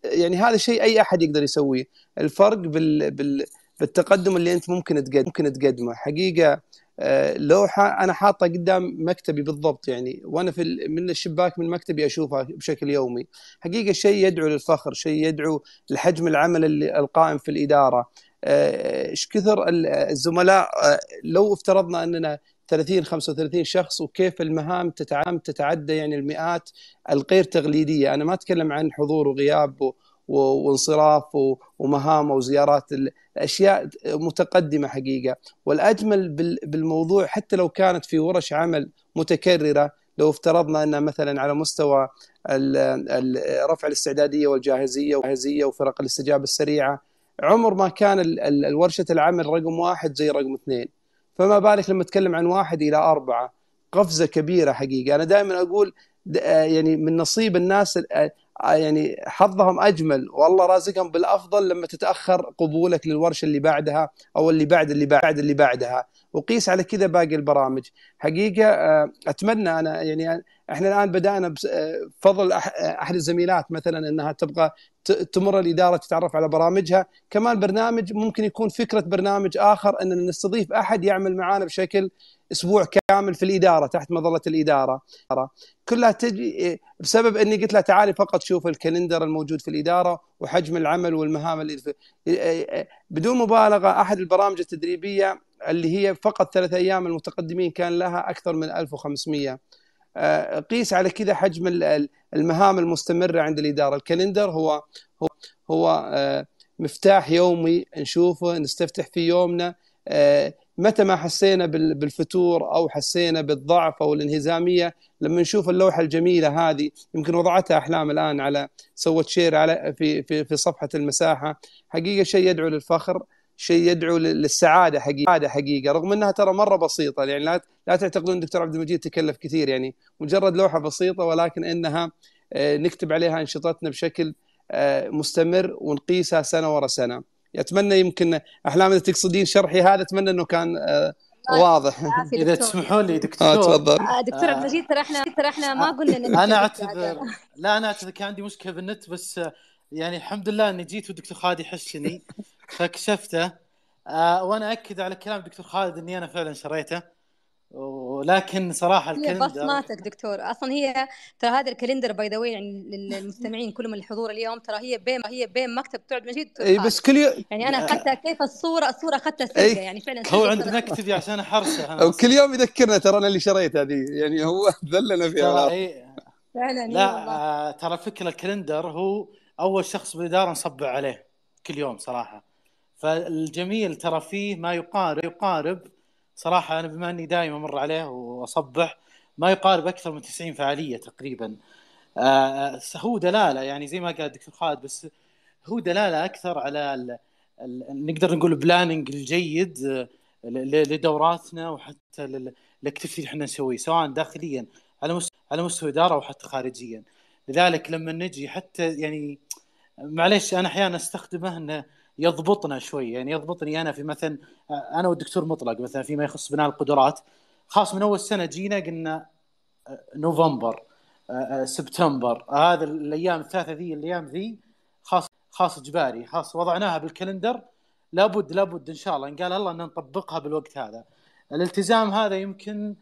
يعني هذا شيء أي أحد يقدر يسويه. الفرق بال بالتقدم اللي أنت ممكن تقدم ممكن تقدمه. حقيقة آه، لوحه أنا حاطه قدام مكتبي بالضبط يعني وأنا في من الشباك من مكتبي اشوفها بشكل يومي. حقيقة شيء يدعو للفخر شيء يدعو لحجم العمل اللي القائم في الإدارة. إيش كثر الزملاء آه، لو افترضنا أننا 30 35 شخص وكيف المهام تتعام تتعدى يعني المئات الغير تقليديه أنا ما أتكلم عن حضور وغياب وانصراف ومهام وزيارات الاشياء متقدمة حقيقة. والأجمل بالموضوع حتى لو كانت في ورش عمل متكررة لو افترضنا ان مثلا على مستوى رفع الاستعدادية والجاهزية وفرق الاستجابة السريعة عمر ما كان الورشة العمل رقم واحد زي رقم اثنين. فما بالك لما اتكلم عن واحد إلى أربعة. قفزة كبيرة حقيقة. أنا دائما أقول يعني من نصيب الناس آه، يعني حظهم أجمل. والله رازقهم بالأفضل لما تتأخر قبولك للورشة اللي بعدها أو اللي بعد اللي بعد اللي بعدها. وقيس على كذا باقي البرامج. حقيقة آه، أتمنى أنا يعني إحنا الآن بدأنا بفضل آه، أحد الزميلات مثلا إنها تبغى تمر الإدارة تتعرف على برامجها. كمان برنامج ممكن يكون فكرة برنامج آخر اننا نستضيف أحد يعمل معنا بشكل أسبوع كامل في الإدارة تحت مظلة الإدارة. كلها تجي بسبب إني قلت لها تعالي فقط شوف الكالندر الموجود في الإدارة وحجم العمل والمهام اللي بدون مبالغة أحد البرامج التدريبية اللي هي فقط ثلاث أيام المتقدمين كان لها أكثر من 1500 آه، قيس على كذا حجم المهام المستمرة عند الإدارة. الكالندر هو هو هو آه، مفتاح يومي نشوفه نستفتح في يومنا. آه، متى ما حسينا بالفتور أو حسينا بالضعف أو الانهزامية لما نشوف اللوحة الجميلة هذه يمكن وضعتها أحلام الآن على سوت شير على في في في صفحة المساحة. حقيقة شيء يدعو للفخر. شيء يدعو للسعادة حقيقه حقيقة رغم إنها ترى مرة بسيطة يعني لا لا تعتقدون دكتور عبد المجيد تكلف كثير يعني مجرد لوحة بسيطة ولكن إنها آه، نكتب عليها أنشطتنا بشكل آه، مستمر ونقيسها سنة ورا سنة. اتمنى يمكن أحلام إذا تقصدين شرحي هذا أتمنى إنه كان آه، واضح. إذا تسمحون لي دكتور. آه تفضل. آه دكتور عبد المجيد ترى إحنا ترى إحنا ما قلنا أنا أعتذر. لا أنا أعتذر كان عندي مشكلة بالنت بس يعني الحمد لله اني جيت والدكتور خالد يحشني فكشفته آه وأنا أكد على كلام دكتور خالد إني أنا فعلا شريته. ولكن صراحة الكالندر بصماتك دكتور. أصلا هي ترى هذا الكالندر باي ذا يعني للمستمعين كلهم الحضور اليوم ترى هي بين هي بين مكتب تعد مجيد إي بس كل يوم يعني أنا أخذتها كيف الصورة الصورة أخذتها سرقه يعني فعلا هو عند مكتبي عشان أحرسه. وكل يوم يذكرنا ترى أنا اللي شريت هذه. يعني هو <laughs> ذلنا فيها فعلا لا آه ترى فكرة الكالندر هو أول شخص بالاداره نصبع عليه كل يوم صراحة. فالجميل ترى فيه ما يقارب يقارب صراحة أنا بما أني دائما أمر عليه وأصبح ما يقارب أكثر من 90 فعالية تقريبا. آه, هو دلالة يعني زي ما قال الدكتور خالد بس هو دلالة أكثر على ال ال نقدر نقول planning الجيد آه، لدوراتنا وحتى ال activity اللي إحنا نسويه سواء داخليا على مستوى على مستوى إدارة أو حتى خارجيا. لذلك لما نجي حتى يعني معليش أنا أحيانا أستخدمه إنه يضبطنا شوي. يعني يضبطني أنا في مثلا أنا والدكتور مطلق مثلا فيما يخص بناء القدرات. خاص من أول سنة جينا قلنا نوفمبر سبتمبر هذا الأيام الثلاثة ذي الأيام ذي خاص خاص إجباري خاص وضعناها بال calendar. لابد لابد إن شاء الله قال الله إن نطبقها بالوقت هذا. الالتزام هذا يمكن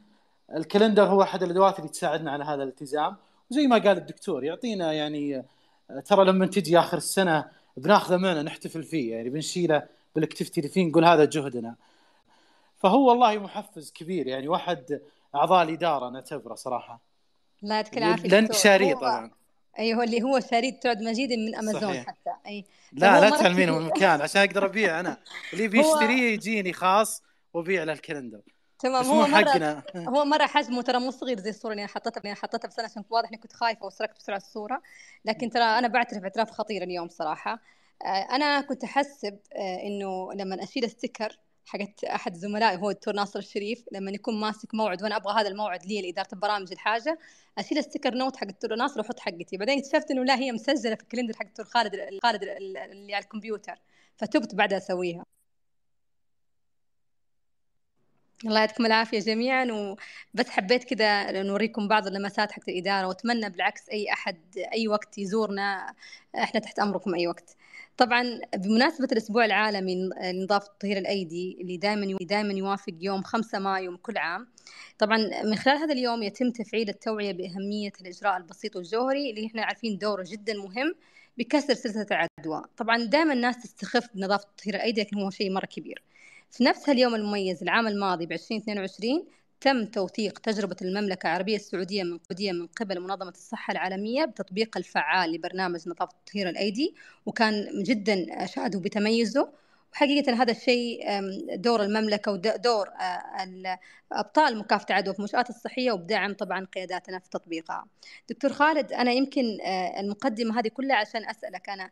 ال calendar هو أحد الأدوات اللي تساعدنا على هذا الالتزام. وزي ما قال الدكتور يعطينا يعني ترى لما تجي آخر السنة بناخذه معنا نحتفل فيه يعني بنشيله بال activity اللي فيه نقول هذا جهدنا. فهو والله محفز كبير يعني واحد أعضاء الإدارة نعتبره صراحة. لا يعطيك العافية لانك شاريه طبعا. أيوه اللي هو شاري تعد مجيد من أمازون صحيح. حتى. أي. لا لا تعلمينه من المكان عشان أقدر أبيع أنا. <laughs> اللي بيشتريه يجيني خاص وأبيع له ال calendar. تمام هو مرة حقنا. هو مرة حجمه ترى مو صغير زي الصورة اللي أنا حطيتها اللي حطيتها بسنه عشان واضح إني كنت خايفة وسرقت بسرعة الصورة. لكن ترى أنا بعترف اعتراف خطير اليوم صراحة. آه، أنا كنت أحسب آه، إنه لما أشيل sticker حقت أحد زملائي هو الدكتور ناصر الشريف لما يكون ماسك موعد وأنا أبغى هذا الموعد لي لإدارة البرامج الحاجة أشيل sticker note حق الدكتور ناصر وأحط حقتي. بعدين اكتشفت إنه لا هي مسجلة في ال calendar حق الدكتور خالد خالد اللي على الكمبيوتر فتبت بعدها أسويها. الله يعطيكم العافية جميعا وبس حبيت كذا نوريكم بعض اللمسات حق الإدارة وأتمنى بالعكس أي أحد أي وقت يزورنا إحنا تحت أمركم أي وقت. طبعا بمناسبة الأسبوع العالمي لنظافة تطهير الأيدي اللي دائما دائما يوافق يوم 5 مايو من كل عام. طبعا من خلال هذا اليوم يتم تفعيل التوعية بأهمية الإجراء البسيط والجوهري اللي إحنا عارفين دوره جدا مهم بكسر سلسلة العدوى. طبعا دائما الناس تستخف بنظافة تطهير الأيدي لكن هو شيء مرة كبير. في نفس اليوم المميز العام الماضي ب 2022 تم توثيق تجربة المملكة العربية السعودية من من قبل منظمة الصحة العالمية بتطبيق الفعال لبرنامج نظافة تطهير الأيدي وكان جدا شادوا بتميزه. وحقيقة هذا الشيء دور المملكة ودور آه، أبطال مكافحة العدوى في المنشآت الصحية وبدعم طبعا قياداتنا في تطبيقها. دكتور خالد أنا يمكن آه، المقدمة هذه كلها عشان أسألك أنا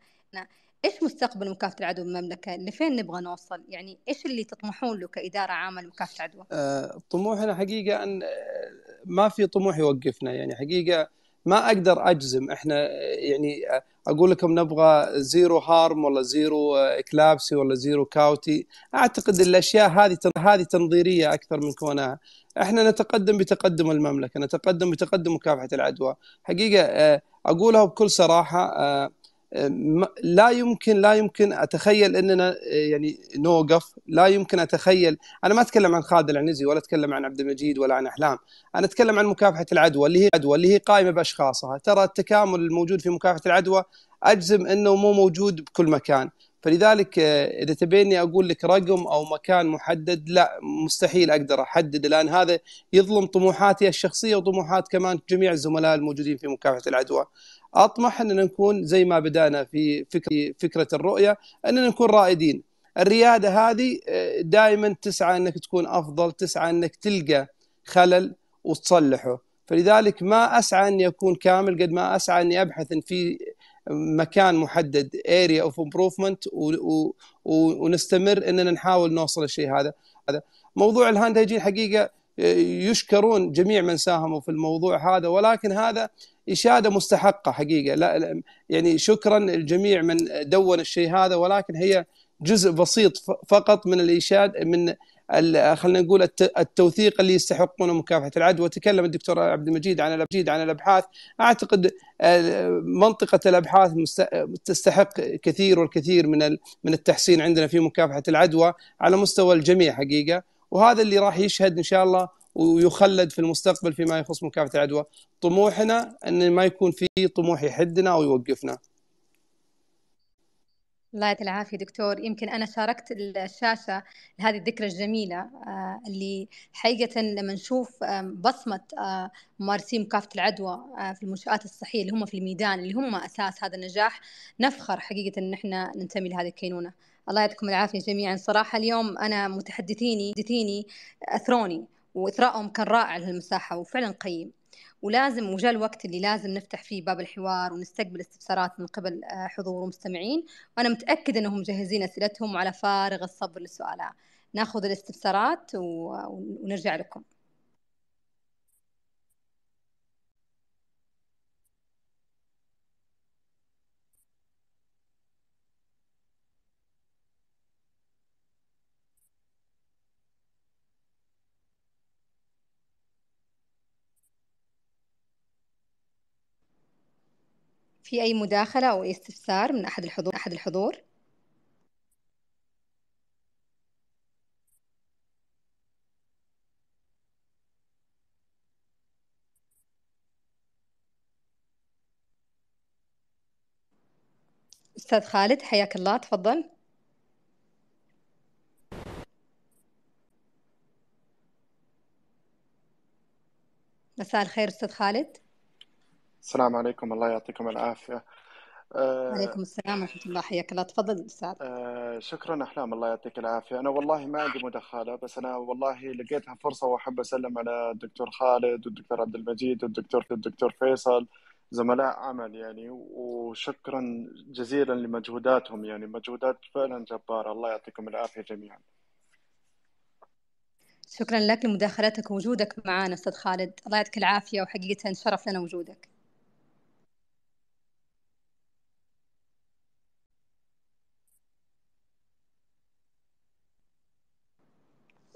إيش مستقبل مكافحة العدوى بالمملكة؟ لفين نبغى نوصل؟ يعني إيش اللي تطمحون له كإدارة عامة لمكافحة العدوى؟ أه طموحنا حقيقة أن ما في طموح يوقفنا يعني حقيقة ما أقدر أجزم إحنا يعني أقول لكم نبغى zero harm ولا zero CLABSI ولا zero CAUTI أعتقد الأشياء هذه هذه تنظيرية أكثر من كونها إحنا نتقدم بتقدم المملكة نتقدم بتقدم مكافحة العدوى حقيقة آه، أقولها بكل صراحة آه، لا يمكن لا يمكن أتخيل إننا يعني نوقف. لا يمكن أتخيل. أنا ما أتكلم عن خالد العنزي ولا أتكلم عن عبد المجيد ولا عن أحلام. أنا أتكلم عن مكافحة العدوى اللي هي عدوى اللي هي قائمة بأشخاصها. ترى التكامل الموجود في مكافحة العدوى أجزم إنه مو موجود بكل مكان. فلذلك إذا تبيني أقول لك رقم أو مكان محدد لا مستحيل أقدر احدد لأن هذا يظلم طموحاتي الشخصية وطموحات كمان جميع الزملاء الموجودين في مكافحة العدوى. أطمح اننا نكون زي ما بدأنا في فكره فكرة الرؤية اننا نكون رائدين الريادة هذه آه، دائما تسعى أنك تكون أفضل تسعى أنك تلقى خلل وتصلحه فلذلك ما أسعى اني اكون كامل قد ما أسعى أني أبحث في مكان محدد area of improvement ونستمر إننا نحاول نوصل الشيء هذا. هذا موضوع ال hand hygiene حقيقة آه، يشكرون جميع من ساهموا في الموضوع هذا ولكن هذا إشادة مستحقة حقيقة. لا يعني شكرا للجميع من دون الشيء هذا ولكن هي جزء بسيط فقط من الاشاد من خلينا نقول التوثيق اللي يستحقونه مكافحة العدوى وتكلم الدكتور عبد المجيد عن المجيد عن الأبحاث. أعتقد منطقة الأبحاث تستحق كثير والكثير من من التحسين عندنا في مكافحة العدوى على مستوى الجميع حقيقة. وهذا اللي راح يشهد إن شاء الله ويخلد في المستقبل فيما يخص مكافحة العدوى. طموحنا إن ما يكون في طموح يحدنا أو يوقفنا. الله يعطي العافية دكتور. يمكن أنا شاركت الشاشة لهذه الذكرى الجميلة آه، اللي حقيقة لما نشوف بصمة آه، ممارسين مكافحة العدوى آه، في المنشآت الصحية اللي هم في الميدان اللي هم أساس هذا النجاح نفخر حقيقة أن إحنا ننتمي لهذه الكينونة. الله يعطيكم العافية جميعا. صراحة اليوم أنا متحدثيني أثروني وإثراءهم كان رائع لهالمساحة وفعلا قيم. ولازم وجاء الوقت اللي لازم نفتح فيه باب الحوار ونستقبل استفسارات من قبل آه، حضور ومستمعين. وأنا متأكدة أنهم مجهزين أسئلتهم وعلى فارغ الصبر للسؤالها ناخذ الاستفسارات ونرجع لكم. في أي مداخلة أو أي استفسار من أحد الحضور أحد الحضور؟ أستاذ خالد حياك الله تفضل. مساء الخير أستاذ خالد. السلام عليكم. الله يعطيكم العافية. آه، عليكم السلام ورحمة الله. حياك الله. تفضل أستاذ. آه، شكرا. أحلام. الله يعطيك العافية. أنا والله ما عندي مداخلة بس أنا والله لقيتها فرصة وأحب أسلم على الدكتور خالد والدكتور عبد المجيد والدكتور الدكتور فيصل زملاء عمل يعني. وشكرا جزيلا لمجهوداتهم يعني. مجهودات فعلا جبارة. الله يعطيكم العافية جميعا. شكرا لك لمداخلتك ووجودك معنا أستاذ خالد. الله يعطيك العافية وحقيقة شرف لنا وجودك.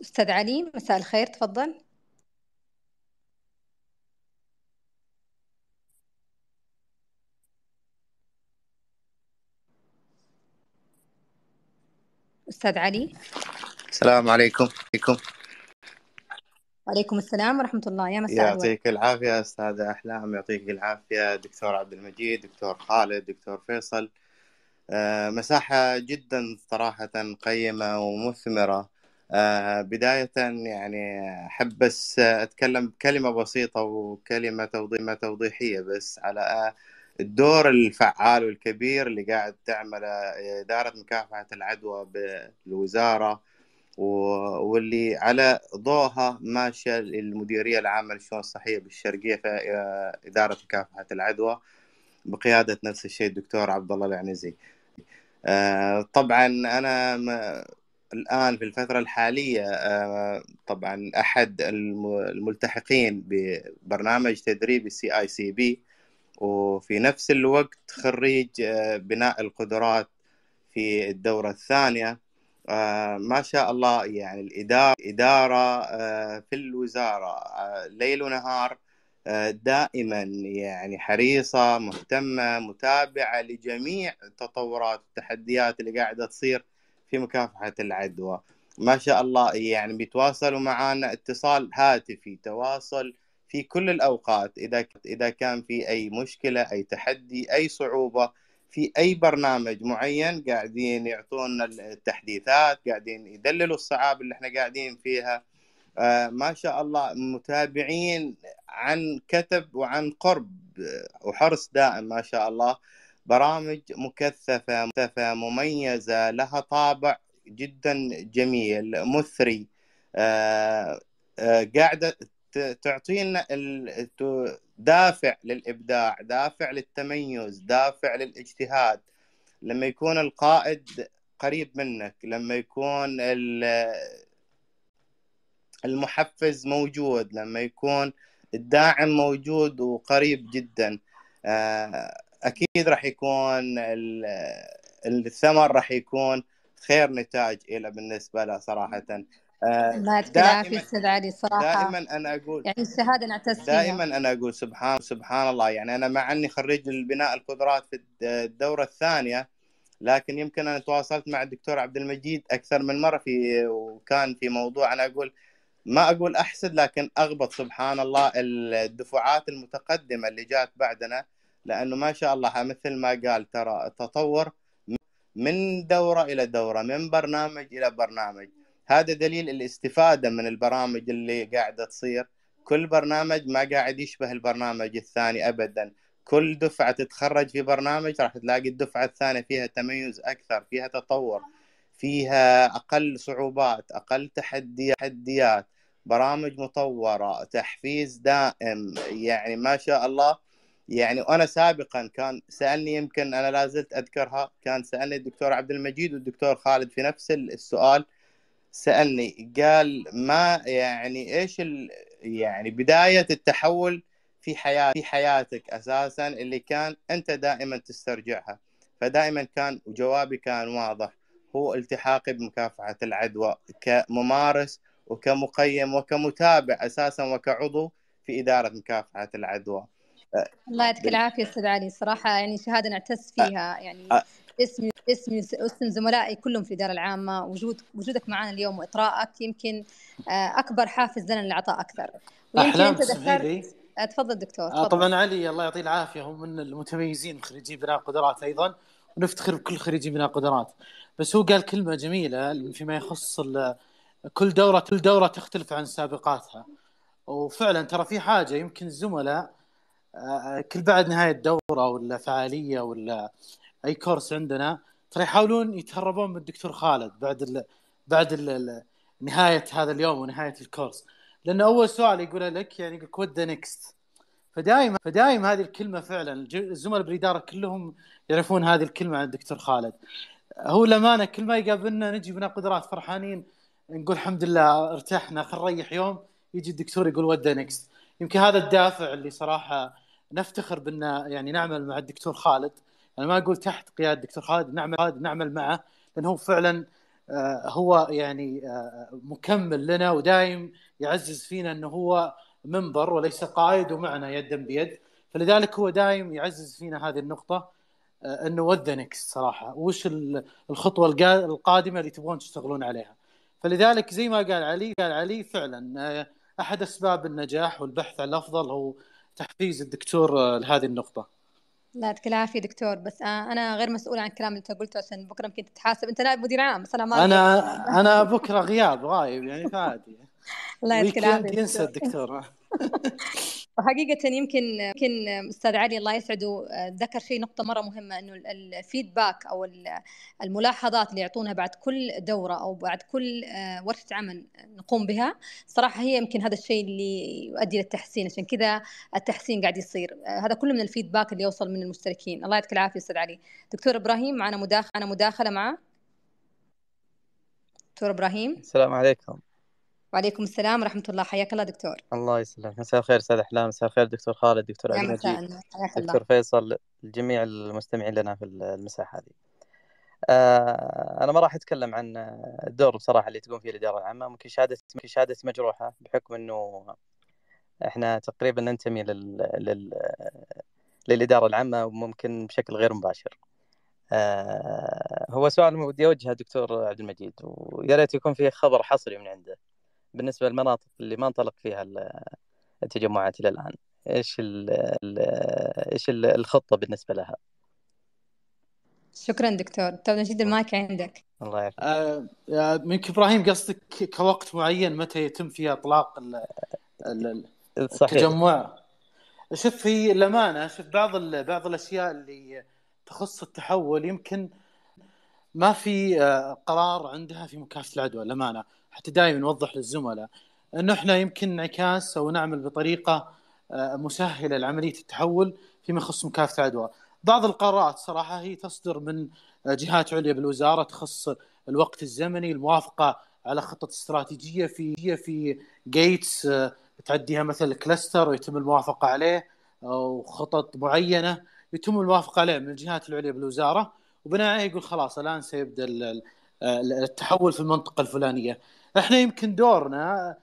أستاذ علي مساء الخير تفضل. أستاذ علي. السلام عليكم. عليكم. وعليكم السلام ورحمة الله. يا مساء يعطيك العافية أستاذة أحلام يعطيك العافية دكتور عبد المجيد دكتور خالد دكتور فيصل. آه، مساحة جدا صراحة قيمة ومثمرة. بداية يعني أحب بس أتكلم بكلمة بسيطة وكلمة توضيح توضيحية بس على الدور الفعال والكبير اللي قاعد تعمله إدارة مكافحة العدوى بالوزارة واللي على ضوءها ماشية المديرية العامة للشؤون الصحية بالشرقية في آه، إدارة مكافحة العدوى بقيادة نفس الشيء الدكتور عبد الله العنزي. آه، طبعا أنا الآن في الفترة الحالية آه، طبعا أحد الملتحقين ببرنامج تدريب ال CICP وفي نفس الوقت خريج بناء القدرات في الدورة الثانية. آه ما شاء الله يعني الإدارة إدارة آه في الوزارة آه ليل ونهار آه دائما يعني حريصة مهتمة متابعة لجميع التطورات والتحديات اللي قاعدة تصير في مكافحة العدوى. ما شاء الله يعني بيتواصلوا معنا اتصال هاتفي تواصل في كل الأوقات إذا إذا كان في أي مشكلة أي تحدي أي صعوبة في أي برنامج معين قاعدين يعطونا التحديثات قاعدين يدللوا الصعاب اللي إحنا قاعدين فيها. آه ما شاء الله متابعين عن كتب وعن قرب وحرص دائم ما شاء الله. برامج مكثفة مميزة لها طابع جدا جميل مثري. آه آه قاعدة تعطينا دافع للإبداع دافع للتميز دافع للاجتهاد. لما يكون القائد قريب منك لما يكون المحفز موجود لما يكون الداعم موجود وقريب جدا. آه، أكيد راح يكون الثمر راح يكون خير نتاج إلى بالنسبة له صراحة. آه، ما يعطيك العافية أستاذ علي صراحة دائما أنا أقول يعني الشهاده نعتز فيها دائما أنا أقول سبحان سبحان الله يعني أنا مع إني خريج البناء القدرات في الدورة الثانية لكن يمكن أنا تواصلت مع الدكتور عبد المجيد أكثر من مرة في وكان في موضوع أنا أقول ما أقول أحسد لكن أغبط سبحان الله الدفعات المتقدمة اللي جات بعدنا. لأنه ما شاء الله مثل ما قال ترى التطور من دورة إلى دورة من برنامج إلى برنامج. هذا دليل الاستفادة من البرامج اللي قاعدة تصير. كل برنامج ما قاعد يشبه البرنامج الثاني ابدا. كل دفعة تتخرج في برنامج راح تلاقي الدفعة الثانية فيها تميز أكثر فيها تطور فيها أقل صعوبات أقل تحديات برامج مطورة تحفيز دائم. يعني ما شاء الله يعني وأنا سابقا كان سألني يمكن أنا لا زلت أذكرها كان سألني الدكتور عبد المجيد والدكتور خالد في نفس السؤال سألني قال ما يعني إيش ال... يعني بداية التحول في حياه في حياتك أساسا اللي كان أنت دائما تسترجعها؟ فدائما كان وجوابي كان واضح هو التحاقي بمكافحة العدوى كممارس وكمقيم وكمتابع أساسا وكعضو في إدارة مكافحة العدوى. الله يعطيك العافية أستاذ علي. صراحة يعني شهادة نعتز فيها. يعني اسمي اسمي اسم زملائي كلهم في الإدارة العامة. وجود وجودك معنا اليوم وإطراءك يمكن آه، أكبر حافز لنا للعطاء أكثر. ويمكن أنت ذكرت آه، تفضل دكتور آه، تفضل. طبعا علي الله يعطيه العافية. هو من المتميزين خريجي بناء قدرات أيضا ونفتخر بكل خريجي بناء قدرات. بس هو قال كلمة جميلة فيما يخص كل دوره كل دورة تختلف عن سابقاتها. وفعلا ترى في حاجة يمكن الزملاء كل بعد نهاية دوره ولا فعالية ولا أي كورس عندنا ترى يحاولون يتهربون من الدكتور خالد بعد ال بعد ال نهاية هذا اليوم ونهاية الكورس. لأنه أول سؤال يقول لك يعني يقول what the next فدائما فدائما هذه الكلمة فعلا. الزملاء بالإدارة كلهم يعرفون هذه الكلمة عن الدكتور خالد. هو للأمانة كل ما يقابلنا نجي بنا قدرات فرحانين نقول الحمد لله ارتحنا خل نريح يوم يجي الدكتور يقول what the next يمكن هذا الدافع اللي صراحة نفتخر بأن يعني نعمل مع الدكتور خالد. أنا ما أقول تحت قيادة الدكتور خالد نعمل خالد نعمل معه لأنه هو فعلا آه، هو يعني آه، مكمل لنا ودايم يعزز فينا أنه هو منبر وليس قائد ومعنا يدا بيد. فلذلك هو دايم يعزز فينا هذه النقطة آه، أنه وذنكس صراحة. وش الخطوة القادمة اللي تبغون تشتغلون عليها. فلذلك زي ما قال علي قال علي فعلا أحد أسباب النجاح والبحث عن الأفضل هو تحفيز الدكتور لهذه النقطة. لا يعطيك العافية دكتور. بس أنا غير مسؤول عن الكلام اللي أنت قلته عشان بكرة يمكن تتحاسب. أنت نائب مدير عام بس أنا ما أنا أنا بكرة غياب غايب يعني فعادي. <laughs> الله يعطيك العافيه ينسى الدكتور. <laughs> وحقيقة يمكن يمكن أستاذ علي الله يسعده ذكر شيء نقطة مرة مهمة إنه الفيدباك أو الملاحظات اللي يعطونها بعد كل دورة أو بعد كل آه، ورشة عمل نقوم بها صراحة هي يمكن هذا الشيء اللي يؤدي للتحسين عشان كذا التحسين قاعد يصير. آه، هذا كله من الفيدباك اللي يوصل من المشتركين. الله يعطيك العافية أستاذ علي. دكتور إبراهيم معنا مداخلة معنا مداخلة معه. دكتور إبراهيم. السلام عليكم. وعليكم السلام ورحمة الله. حياك الله دكتور. الله يسلمك. مساء الخير أستاذ أحلام. مساء الخير دكتور خالد دكتور عبد المجيد دكتور فيصل الجميع المستمعين لنا في المساحة هذه. آه أنا ما راح أتكلم عن الدور بصراحة اللي تقوم فيه الإدارة العامة. ممكن شهادة ممكن شهادة مجروحة بحكم إنه إحنا تقريبا ننتمي لل... لل... للإدارة العامة وممكن بشكل غير مباشر. آه هو سؤال ودي أوجهه دكتور عبد المجيد. ويا ريت يكون فيه خبر حصري من عنده. بالنسبة للمناطق اللي ما انطلق فيها التجمعات إلى الآن إيش ال إيش الخطة بالنسبة لها؟ شكرا دكتور. طيب نجد المايك عندك. الله يعافيك. آه منك إبراهيم قصدك كوقت معين متى يتم فيه إطلاق التجمع؟ شوف في الامانه شوف بعض بعض الأشياء اللي تخص التحول يمكن ما في آه، قرار عندها في مكافحة العدوى الامانه حتى دائما نوضح للزملاء إنه إحنا يمكن انعكاس أو نعمل بطريقة آه، مسهلة لعملية التحول فيما يخص مكافحة العدوى. بعض القرارات صراحة هي تصدر من آه، جهات عليا بالوزارة تخص الوقت الزمني الموافقة على خطه استراتيجية في في جيتس آه، تعديها مثل كلاستر ويتم الموافقة عليه أو خطط معينة يتم الموافقة عليه من الجهات العليا بالوزارة وبناء عليه يقول خلاص الآن سيبدأ التحول في المنطقة الفلانية إحنا يمكن دورنا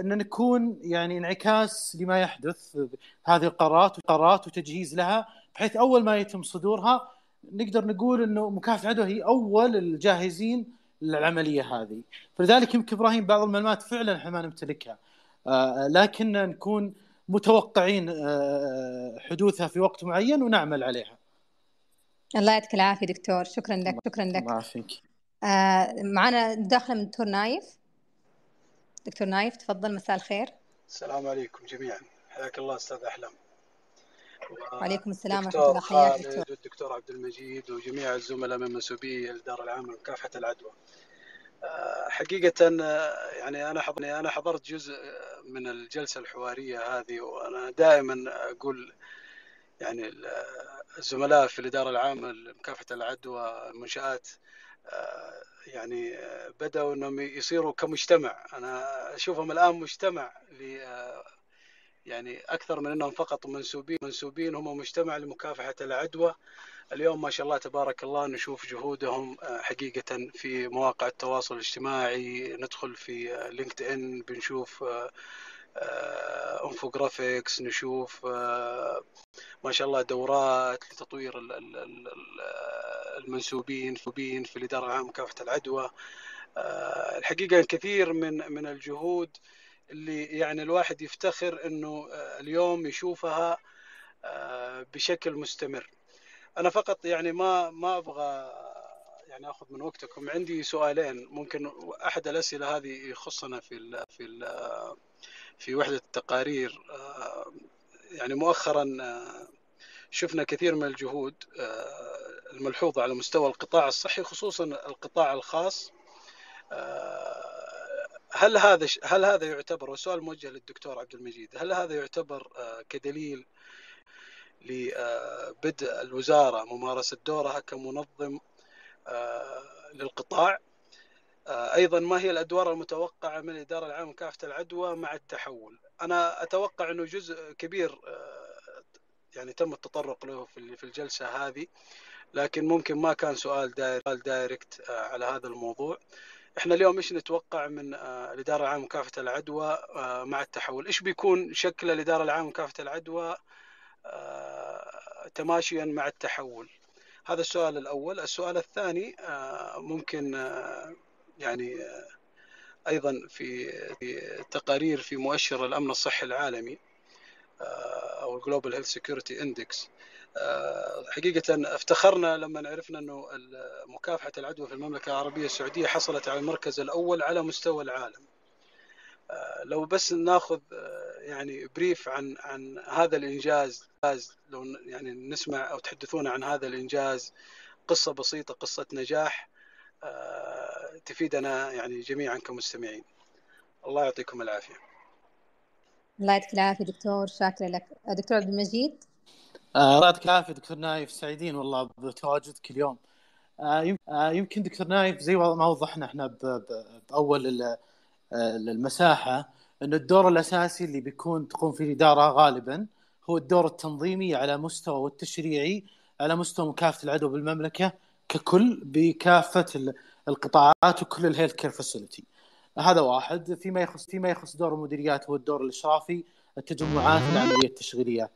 ان نكون يعني انعكاس لما يحدث هذه القرارات وقرارات وتجهيز لها بحيث أول ما يتم صدورها نقدر نقول إنه مكافحة العدوى هي أول الجاهزين للعملية هذه. فلذلك يمكن إبراهيم بعض المعلومات فعلا إحنا ما نمتلكها. آه لكن نكون متوقعين آه حدوثها في وقت معين ونعمل عليها. الله يعطيك العافية دكتور. شكرا لك شكرا لك. الله يعافيك. آه معنا داخله من دكتور نايف. دكتور نايف تفضل مساء الخير. السلام عليكم جميعا. حياك الله أستاذ أحلام. وعليكم السلام ورحمة الله. حياك دكتور. والدكتور عبد المجيد وجميع الزملاء من مسؤولي الاداره العامة لمكافحه العدوى. آه، حقيقة آه، يعني أنا يعني أنا حضرت جزء من الجلسة الحوارية هذه وأنا دائما أقول يعني الزملاء في الإدارة العامة لمكافحة العدوى المنشآت آه، يعني آه، بدأوا أنهم يصيروا كمجتمع. أنا أشوفهم الآن مجتمع ل آه، يعني أكثر من أنهم فقط منسوبين منسوبين هم مجتمع لمكافحة العدوى. اليوم ما شاء الله تبارك الله نشوف جهودهم حقيقة في مواقع التواصل الاجتماعي. ندخل في لينكد إن بنشوف infographics نشوف ما شاء الله دورات لتطوير المنسوبين في الإدارة العامة لمكافحة العدوى. آه، الحقيقة الكثير من من الجهود اللي يعني الواحد يفتخر إنه آه، اليوم يشوفها آه، بشكل مستمر. أنا فقط يعني ما ما أبغى يعني آخذ من وقتكم عندي سؤالين ممكن أحد الأسئلة هذه يخصنا في ال في ال في وحدة التقارير يعني مؤخرا شفنا كثير من الجهود آه، الملحوظة على مستوى القطاع الصحي خصوصا القطاع الخاص. آه، هل هذا هل هذا يعتبر والسؤال موجه للدكتور عبد المجيد هل هذا يعتبر آه، كدليل لبدء الوزارة ممارسة دورها كمنظم للقطاع؟ أيضا ما هي الأدوار المتوقعة من الاداره العامه لمكافحه العدوى مع التحول أنا أتوقع أنه جزء كبير يعني تم التطرق له في الجلسة هذه لكن ممكن ما كان سؤال دايركت على هذا الموضوع إحنا اليوم إيش نتوقع من الإدارة العامه لمكافحه العدوى مع التحول؟ إيش بيكون شكل الإدارة العامه لمكافحه العدوى تماشيا مع التحول؟ هذا السؤال الأول، السؤال الثاني ممكن يعني أيضا في تقارير في مؤشر الأمن الصحي العالمي أو ال Global Health Security Index حقيقة افتخرنا لما عرفنا أنه مكافحة العدوى في المملكة العربية السعودية حصلت على المركز الأول على مستوى العالم. لو بس ناخذ يعني بريف عن عن هذا الإنجاز لو يعني نسمع أو تحدثونا عن هذا الإنجاز قصة بسيطة قصة نجاح تفيدنا يعني جميعا كمستمعين. الله يعطيكم العافية. الله يعطيك العافية دكتور شاكرة لك. دكتور عبد المجيد؟ الله يعطيك العافية دكتور نايف سعيدين والله بتواجدك اليوم يمكن دكتور نايف زي ما وضحنا إحنا بأول المساحة ان الدور الأساسي اللي بيكون تقوم فيه الإدارة غالبا هو الدور التنظيمي على مستوى والتشريعي على مستوى مكافحه العدوى بالمملكة ككل بكافة القطاعات وكل ال healthcare facility هذا واحد. فيما يخص فيما يخص دور المديريات هو الدور الإشرافي التجمعات العملية التشغيلية.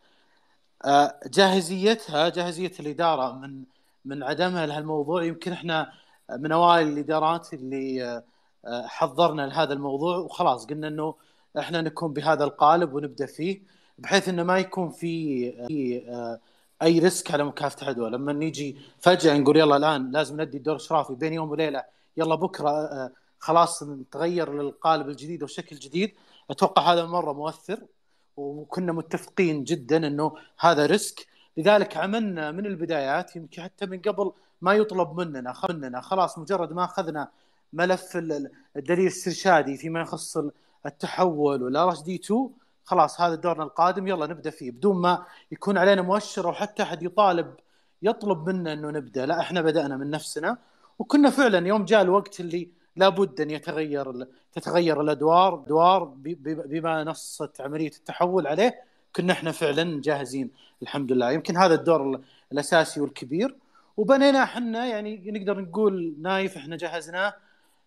جاهزيتها جاهزية الإدارة من من عدمها لهالموضوع. يمكن إحنا من أوائل الإدارات اللي حضرنا لهذا الموضوع وخلاص قلنا إنه إحنا نكون بهذا القالب ونبدأ فيه بحيث إنه ما يكون في أي risk على مكافحة العدوى. لما نيجي فجأة نقول يلا الآن لازم ندي الدور اشرافي بين يوم وليلة يلا بكرة خلاص نتغير للقالب الجديد وشكل جديد أتوقع هذا مرة مؤثر وكنا متفقين جدا إنه هذا risk. لذلك عملنا من البدايات يمكن حتى من قبل ما يطلب مننا مننا. خلاص مجرد ما أخذنا ملف الدليل الاسترشادي فيما يخص التحول اس دي 2 خلاص هذا دورنا القادم يلا نبدأ فيه. بدون ما يكون علينا مؤشر أو حتى أحد يطالب يطلب منا إنه نبدأ. لا إحنا بدأنا من نفسنا وكنا فعلا يوم جاء الوقت اللي لابد أن يتغير تتغير الأدوار. أدوار بما نصت عملية التحول عليه كنا إحنا فعلا جاهزين الحمد لله. يمكن هذا الدور الأساسي والكبير. وبنينا إحنا يعني نقدر نقول نايف إحنا جهزناه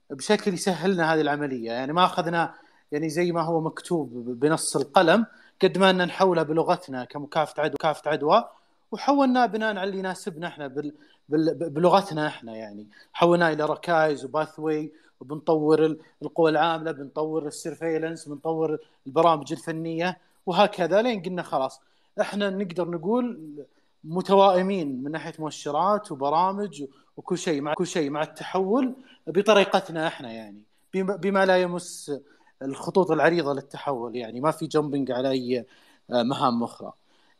بشكل يسهل لنا هذه العملية. يعني ما أخذنا يعني زي ما هو مكتوب بنص القلم قد ما أن نحولها بلغتنا كمكافحه عدوى كافحه عدوى وحولناه بناء على اللي يناسبنا إحنا بال... بال... بلغتنا إحنا يعني. حولناه إلى ركائز و pathway وبنطور القوى العاملة بنطور ال surveillance بنطور البرامج الفنية وهكذا لين قلنا خلاص. إحنا نقدر نقول متوائمين من ناحية مؤشرات وبرامج وكل شيء مع كل شيء مع التحول بطريقتنا إحنا يعني. بما لا يمس الخطوط العريضة للتحول يعني ما في جمبنج على أي مهام أخرى.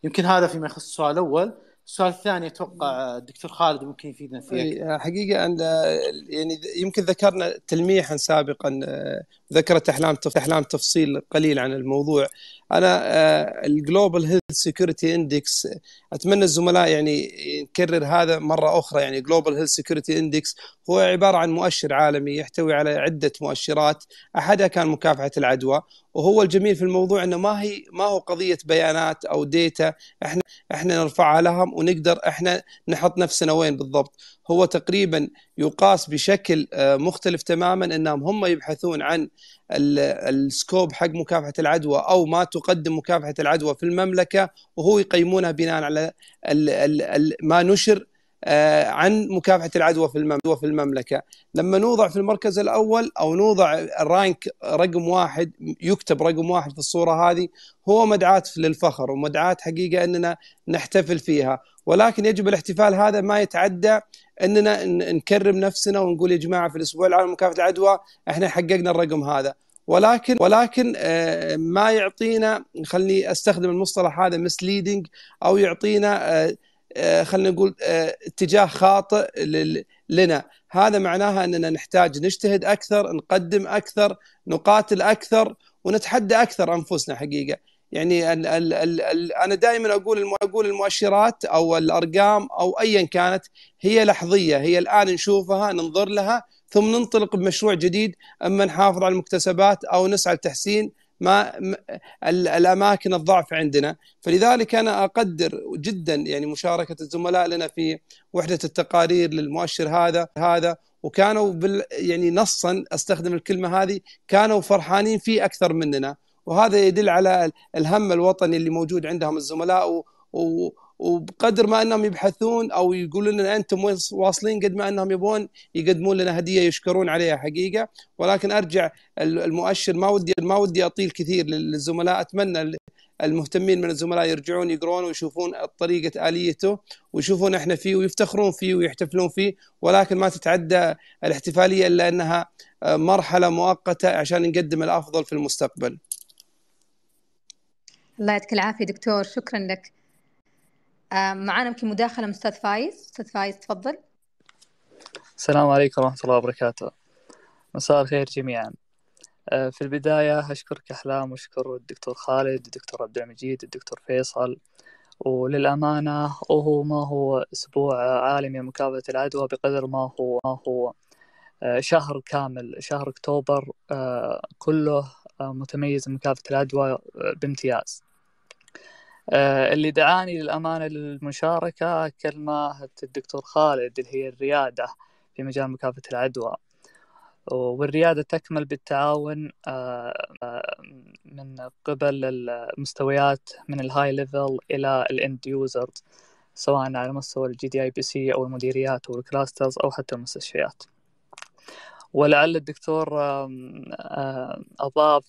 يمكن هذا فيما يخص السؤال الأول. السؤال الثاني أتوقع الدكتور خالد ممكن يفيدنا فيه حقيقة أن يعني يمكن ذكرنا تلميحا سابقا ذكرت أحلام أحلام تفصيل قليل عن الموضوع. أنا ال Global Health Security Index أتمنى الزملاء يعني نكرر هذا مرة أخرى. يعني Global Health Security Index هو عبارة عن مؤشر عالمي يحتوي على عدة مؤشرات. أحدها كان مكافحة العدوى وهو الجميل في الموضوع إنه ما هي ما هو قضية بيانات أو data إحنا إحنا نرفعها لهم ونقدر إحنا نحط نفسنا وين بالضبط. هو تقريبا يقاس بشكل مختلف تماما إنهم هم يبحثون عن السكوب حق مكافحة العدوى أو ما تقدم مكافحة العدوى في المملكة وهو يقيمونها بناء على ما نشر عن مكافحة العدوى في المملكة. لما نوضع في المركز الأول أو نوضع الرانك رقم واحد يكتب رقم واحد في الصورة هذه هو مدعاة للفخر ومدعاة حقيقة أننا نحتفل فيها. ولكن يجب الاحتفال هذا ما يتعدى أننا نكرم نفسنا ونقول يا جماعة في الأسبوع العالمي لمكافحة العدوى إحنا حققنا الرقم هذا. ولكن ولكن ما يعطينا خلني أستخدم المصطلح هذا مسليدنج أو يعطينا خلينا نقول اتجاه خاطئ لنا. هذا معناها أننا نحتاج نجتهد أكثر نقدم أكثر نقاتل أكثر ونتحدى أكثر أنفسنا حقيقة. يعني ال ال ال ال أنا دائما أقول أقول المؤشرات أو الأرقام أو ايا كانت هي لحظية هي الآن نشوفها ننظر لها ثم ننطلق بمشروع جديد أما نحافظ على المكتسبات أو نسعى لتحسين ما الأماكن الضعف عندنا. فلذلك أنا أقدر جدا يعني مشاركة الزملاء لنا في وحدة التقارير للمؤشر هذا هذا. وكانوا بال يعني نصا أستخدم الكلمة هذه كانوا فرحانين فيه أكثر مننا. وهذا يدل على الهم الوطني اللي موجود عندهم الزملاء و... و... وبقدر ما انهم يبحثون أو يقولون لنا أنتم واصلين قد ما انهم يبون يقدمون لنا هدية يشكرون عليها حقيقة ولكن ارجع المؤشر ما ودي ما ودي اطيل كثير للزملاء اتمنى المهتمين من الزملاء يرجعون يقرون ويشوفون طريقة آليته ويشوفون إحنا فيه ويفتخرون فيه ويحتفلون فيه ولكن ما تتعدى الاحتفالية إلا أنها مرحلة مؤقتة عشان نقدم الأفضل في المستقبل. الله يعطيك العافية دكتور شكرا لك. معنا يمكن مداخلة من أستاذ فايز. أستاذ فايز تفضل. السلام عليكم ورحمة الله وبركاته. مساء الخير جميعا. في البداية أشكرك أحلام وأشكر الدكتور خالد الدكتور عبد المجيد الدكتور فيصل. وللأمانة وهو ما هو أسبوع عالمي لمكافحة العدوى بقدر ما هو ما هو شهر كامل شهر أكتوبر كله متميز بمكافحة العدوى بامتياز. آه، اللي دعاني للأمانة للمشاركة كلمة الدكتور خالد اللي هي الريادة في مجال مكافحة العدوى. والريادة تكمل بالتعاون آه، آه، من قبل المستويات من ال high level إلى ال end users سواء على مستوى ال GDIPC أو المديريات أو ال clusters أو حتى المستشفيات. ولعل الدكتور أضاف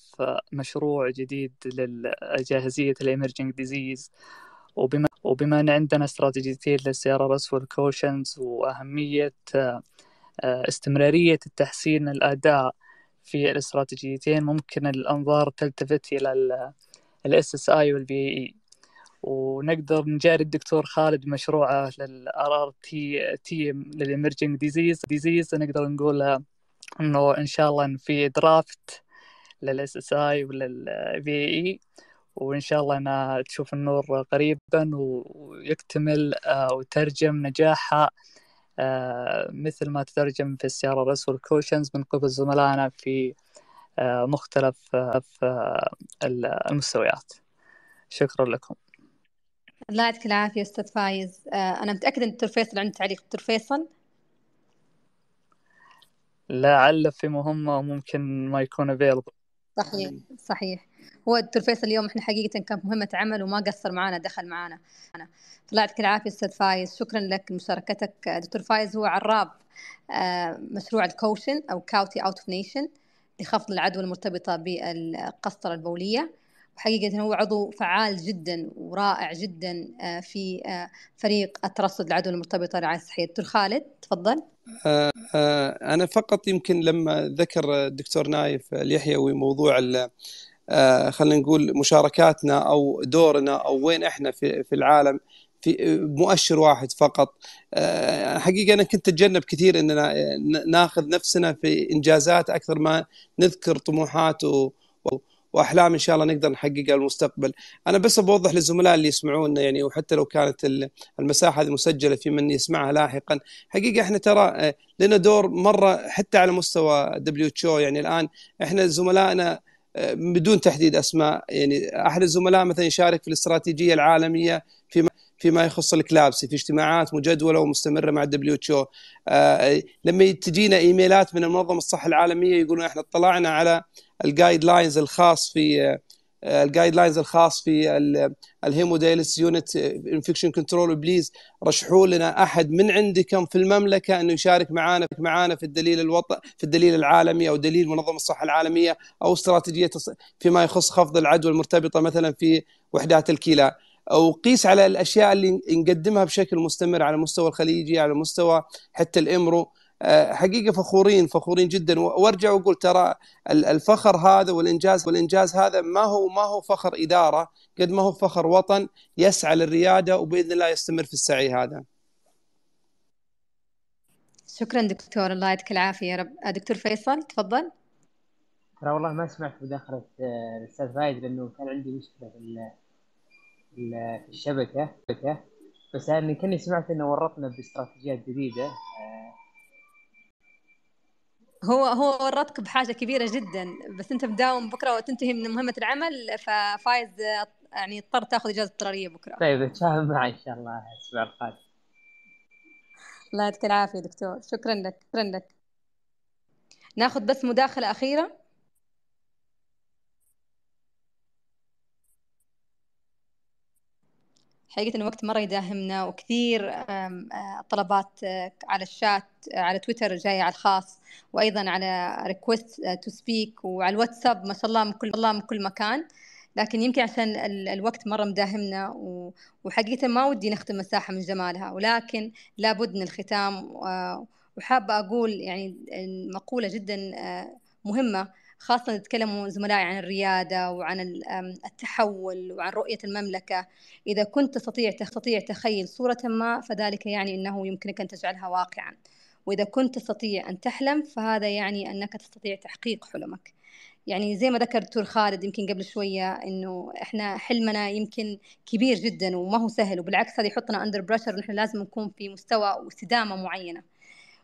مشروع جديد لجاهزية ال emerging disease وبما وبما أن عندنا استراتيجيتين للسيارة رس وال CAUTIONs وأهمية استمرارية التحسين الأداء في الاستراتيجيتين ممكن الأنظار تلتفت إلى ال SSI وال VAE ونقدر نجاري الدكتور خالد مشروعه لل RRTT لل emerging disease disease نقدر نقول إنه إن شاء الله إن في draft لل SSI ولل VAE وإن شاء الله انها تشوف النور قريبا ويكتمل وترجم نجاحها مثل ما تترجم في السيارة رس وال CAUTIONs من قبل زملائنا في مختلف المستويات. شكرا لكم. الله يعطيك العافية أستاذ فايز. أنا متأكد أن دكتور فيصل عنده تعليق دكتور فيصل لعل في مهمة ممكن ما يكون available. صحيح صحيح. هو الدكتور فيصل اليوم إحنا حقيقة كان مهمة عمل وما قصر معنا دخل معنا الله يعطيك العافية أستاذ فايز. شكرا لك لمشاركتك. دكتور فايز هو عراب مشروع ال CAUTION أو CAUTI out of nation لخفض العدوى المرتبطة بالقسطرة البولية. وحقيقة هو عضو فعال جدا ورائع جدا في فريق الترصد العدوى المرتبطة بالرعاية الصحية. دكتور خالد تفضل. أنا فقط يمكن لما ذكر الدكتور نايف اليحيوي موضوع خلينا نقول مشاركاتنا أو دورنا أو وين إحنا في, العالم في مؤشر واحد فقط. حقيقة أنا كنت أتجنب كثير أننا ناخذ نفسنا في إنجازات أكثر ما نذكر طموحات و وأحلام إن شاء الله نقدر نحققها المستقبل. أنا بس بوضح للزملاء اللي يسمعونا يعني وحتى لو كانت المساحة هذه مسجلة في من يسمعها لاحقا. حقيقة إحنا ترى لنا دور مرة حتى على مستوى WHO يعني الآن إحنا زملائنا بدون تحديد أسماء يعني أحد الزملاء مثلا يشارك في الاستراتيجية العالمية في فيما يخص ال CLABSI في اجتماعات مجدولة ومستمرة مع ال WHO. لما تجينا إيميلات من المنظمة الصحة العالمية يقولون إحنا اطلعنا على ال guidelines الخاص في ال guidelines الخاص في ال hemodialysis unit infection control please رشحوا لنا أحد من عندكم في المملكة إنه يشارك معنا معنا في الدليل الوطن في الدليل العالمي أو دليل منظمة الصحة العالمية أو استراتيجية فيما يخص خفض العدوى المرتبطة مثلا في وحدات الكلى. وقيس على الأشياء اللي نقدمها بشكل مستمر على مستوى الخليجي على مستوى حتى الإمرو. حقيقة فخورين فخورين جدا وارجع وأقول ترى الفخر هذا والإنجاز والإنجاز هذا ما هو ما هو فخر إدارة قد ما هو فخر وطن يسعى للريادة وبإذن الله يستمر في السعي هذا. شكرا دكتور الله يعطيك العافية يا رب دكتور فيصل تفضل. ترى والله ما سمعت مداخلة الأستاذ فايد لأنه كان عندي مشكلة في في الشبكة بس يعني كني سمعت إنه ورطنا باستراتيجيات جديدة هو هو ورطك بحاجة كبيرة جدا بس أنت مداوم بكرة وتنتهي من مهمة العمل ففايز يعني اضطر تاخذ إجازة اضطرارية بكرة. طيب نتفاهم معي إن شاء الله الأسبوع القادم. الله يعطيك العافية دكتور. شكرا لك شكرا لك. ناخذ بس مداخلة أخيرة. حقيقة الوقت مرة يداهمنا وكثير طلبات على الشات على تويتر جاية على الخاص وأيضا على request to speak وعلى الواتساب ما شاء الله من كل الله من كل مكان. لكن يمكن عشان الوقت مرة مداهمنا وحقيقة ما ودي نختم مساحة من جمالها. ولكن لابد من الختام وحابة أقول يعني مقولة جدا مهمة. خاصة نتكلم زملائي عن الريادة وعن التحول وعن رؤية المملكة. إذا كنت تستطيع تستطيع تخيل صورة ما فذلك يعني أنه يمكنك أن تجعلها واقعا. وإذا كنت تستطيع أن تحلم فهذا يعني أنك تستطيع تحقيق حلمك. يعني زي ما ذكر دكتور خالد يمكن قبل شوية إنه إحنا حلمنا يمكن كبير جدا وما هو سهل وبالعكس هذا يحطنا أندر بريشر نحن لازم نكون في مستوى واستدامة معينة.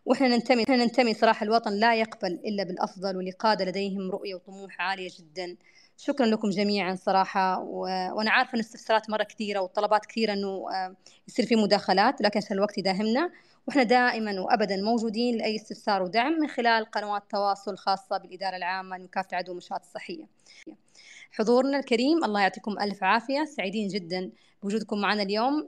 وإحنا ننتمي إحنا ننتمي صراحة الوطن لا يقبل إلا بالأفضل واللي قاده لديهم رؤية وطموح عالية جدا. شكرا لكم جميعا صراحة و... وأنا عارفة إن الاستفسارات مرة كثيرة والطلبات كثيرة إنه يصير في مداخلات لكن عشان الوقت يداهمنا. وإحنا دائما وابدا موجودين لأي استفسار ودعم من خلال قنوات التواصل خاصة بالإدارة العامة لمكافحه العدوى والمنشات الصحية. حضورنا الكريم الله يعطيكم ألف عافية. سعيدين جدا بوجودكم معنا اليوم.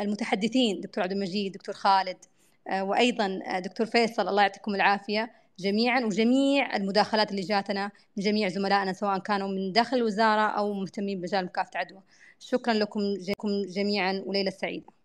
المتحدثين دكتور عبد المجيد دكتور خالد. آه، وأيضا آه، دكتور فيصل الله يعطيكم العافية جميعا وجميع المداخلات اللي جاتنا من جميع زملائنا سواء كانوا من داخل الوزارة أو مهتمين بمجال مكافحة عدوى شكرا لكم جميعا وليلة سعيدة.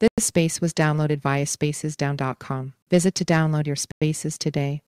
This space was downloaded via spacesdown.com. Visit to download your spaces today.